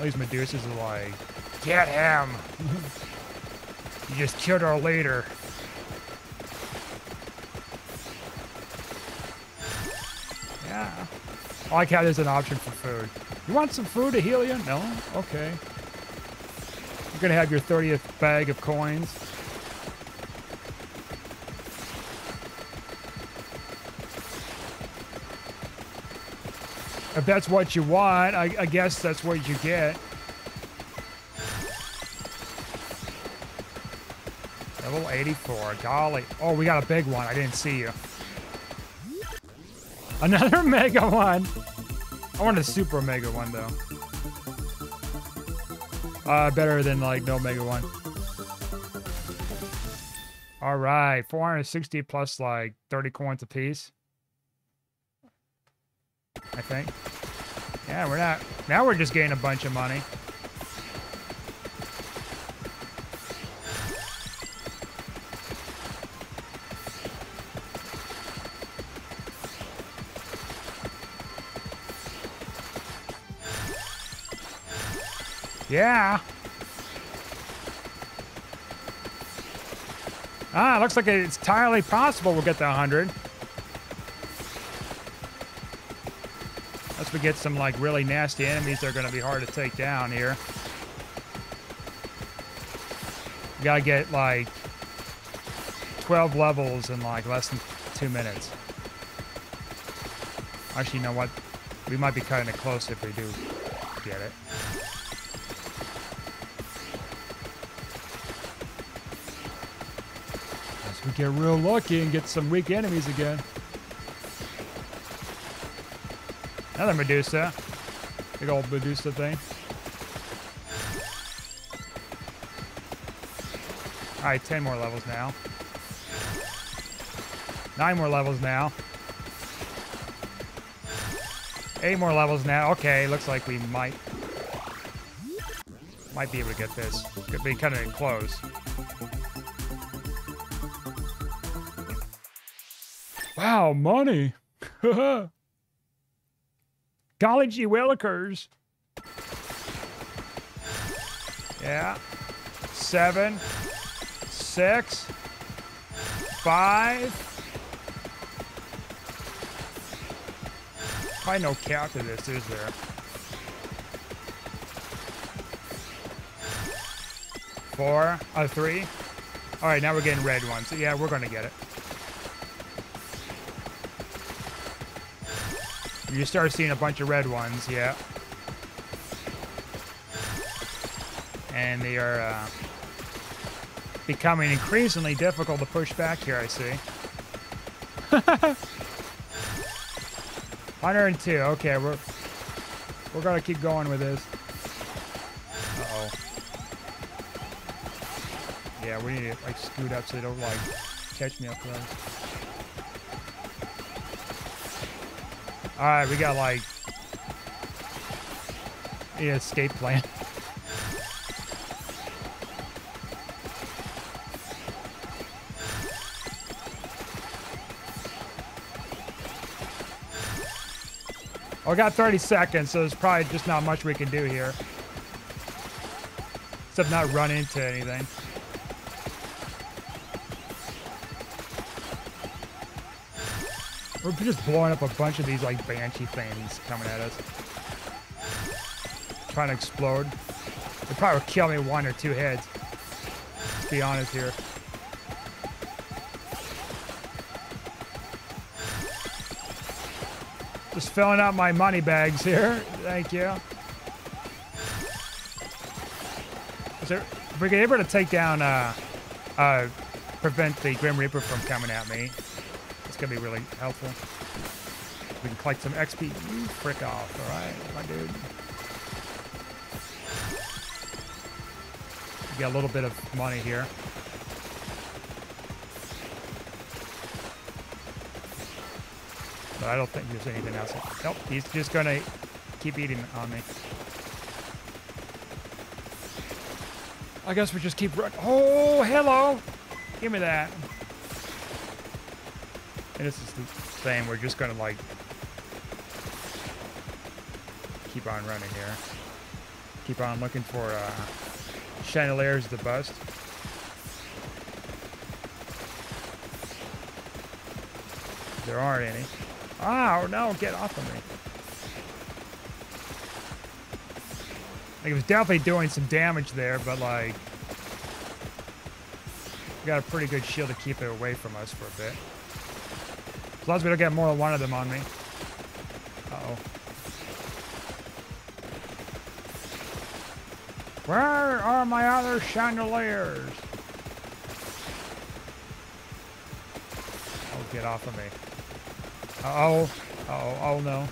These Medusas are like, get him! you just killed our leader. Yeah. I like how there's an option for food. You want some food to heal you? No? Okay. You're gonna have your 30th bag of coins. If that's what you want, I, I guess that's what you get. Level 84, golly. Oh, we got a big one. I didn't see you. Another mega one. I want a super mega one, though. Uh, better than, like, no mega one. All right, 460 plus, like, 30 coins a piece. I think. Yeah, we're not. Now we're just getting a bunch of money. Yeah. Ah, looks like it's entirely possible we'll get the 100. Unless we get some, like, really nasty enemies they're to be hard to take down here. We gotta get, like, 12 levels in, like, less than two minutes. Actually, you know what? We might be cutting it close if we do get it. As we get real lucky and get some weak enemies again. Another Medusa. Big old Medusa thing. Alright, 10 more levels now. Nine more levels now. Eight more levels now. Okay, looks like we might might be able to get this. Could be kind of close. Wow, money. Golly gee willikers. Yeah. Seven. Six. Five. Probably no count to this, is there? Four. Oh, three. All right, now we're getting red ones. Yeah, we're going to get it. You start seeing a bunch of red ones, yeah. And they are uh, becoming increasingly difficult to push back here, I see. 102. Okay, we're we're gonna keep going with this. Uh oh. Yeah, we need to like scoot up so they don't like catch me up close. All right, we got like yeah, escape plan. Oh, I got 30 seconds, so there's probably just not much we can do here. Except not run into anything. We're just blowing up a bunch of these like banshee things coming at us. Trying to explode. They probably would kill me one or two heads. Let's be honest here. Just filling out my money bags here. Thank you. So if we get able to take down, uh, uh, prevent the Grim Reaper from coming at me, it's gonna be really helpful. We can collect some XP. You frick off, alright, my dude. Get a little bit of money here. But I don't think there's anything else. Nope, he's just gonna keep eating on me. I guess we just keep. Oh, hello! Give me that. And this is the same. we're just gonna like keep on running here. Keep on looking for uh, chandeliers to bust. There aren't any. Oh, no, get off of me. Like, it was definitely doing some damage there, but, like... Got a pretty good shield to keep it away from us for a bit. As we don't get more than one of them on me. Uh-oh. Where are my other chandeliers? Oh, get off of me. Uh oh. Uh oh. Oh no.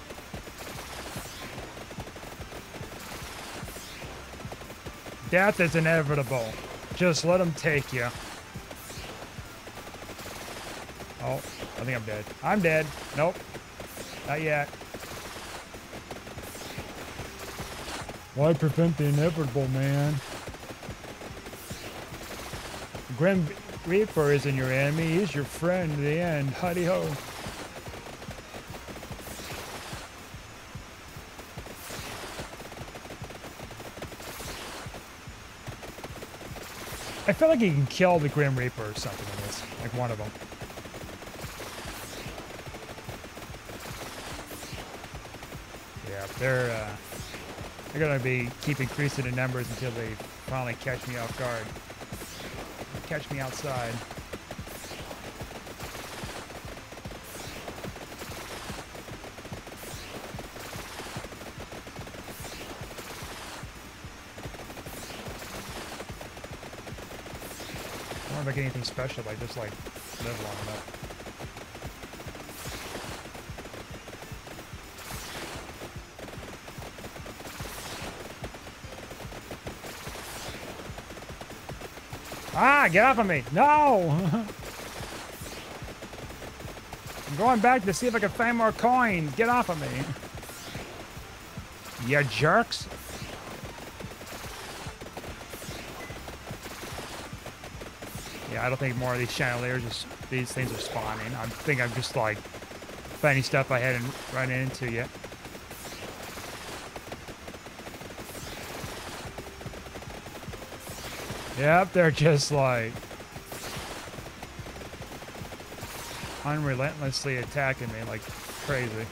Death is inevitable. Just let them take you. I think I'm dead. I'm dead. Nope. Not yet. Why prevent the inevitable, man? Grim Reaper isn't your enemy. He's your friend in the end. Huddy ho. I feel like you can kill the Grim Reaper or something in this. like one of them. Yeah, they're uh, they're gonna be keep increasing in numbers until they finally catch me off guard. Catch me outside. I don't get anything special, I just like live long enough. Ah, get off of me. No! I'm going back to see if I can find more coins. Get off of me. You jerks. Yeah, I don't think more of these chandeliers, just these things are spawning. I think I'm just like finding stuff I hadn't run into yet. Yep, they're just like unrelentlessly attacking me like crazy.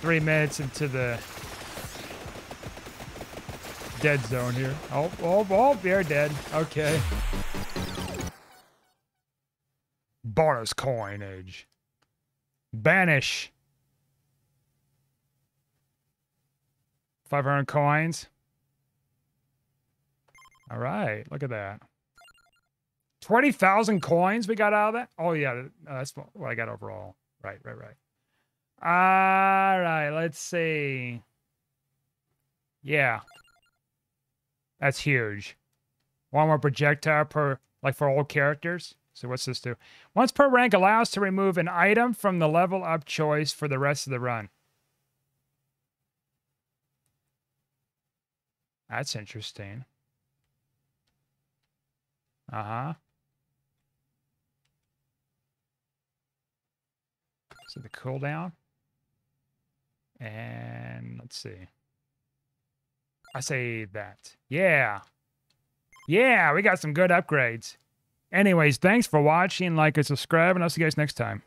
Three minutes into the dead zone here. Oh, oh, oh, you're dead. Okay. Bonus coinage. Banish. 500 coins. All right, look at that. 20,000 coins we got out of that? Oh, yeah, uh, that's what I got overall. Right, right, right. All right, let's see. Yeah. That's huge. One more projectile per, like for all characters. So what's this do? Once per rank allows to remove an item from the level up choice for the rest of the run. That's interesting. Uh-huh. So the cooldown. And let's see. I say that. Yeah. Yeah, we got some good upgrades. Anyways, thanks for watching. Like and subscribe, and I'll see you guys next time.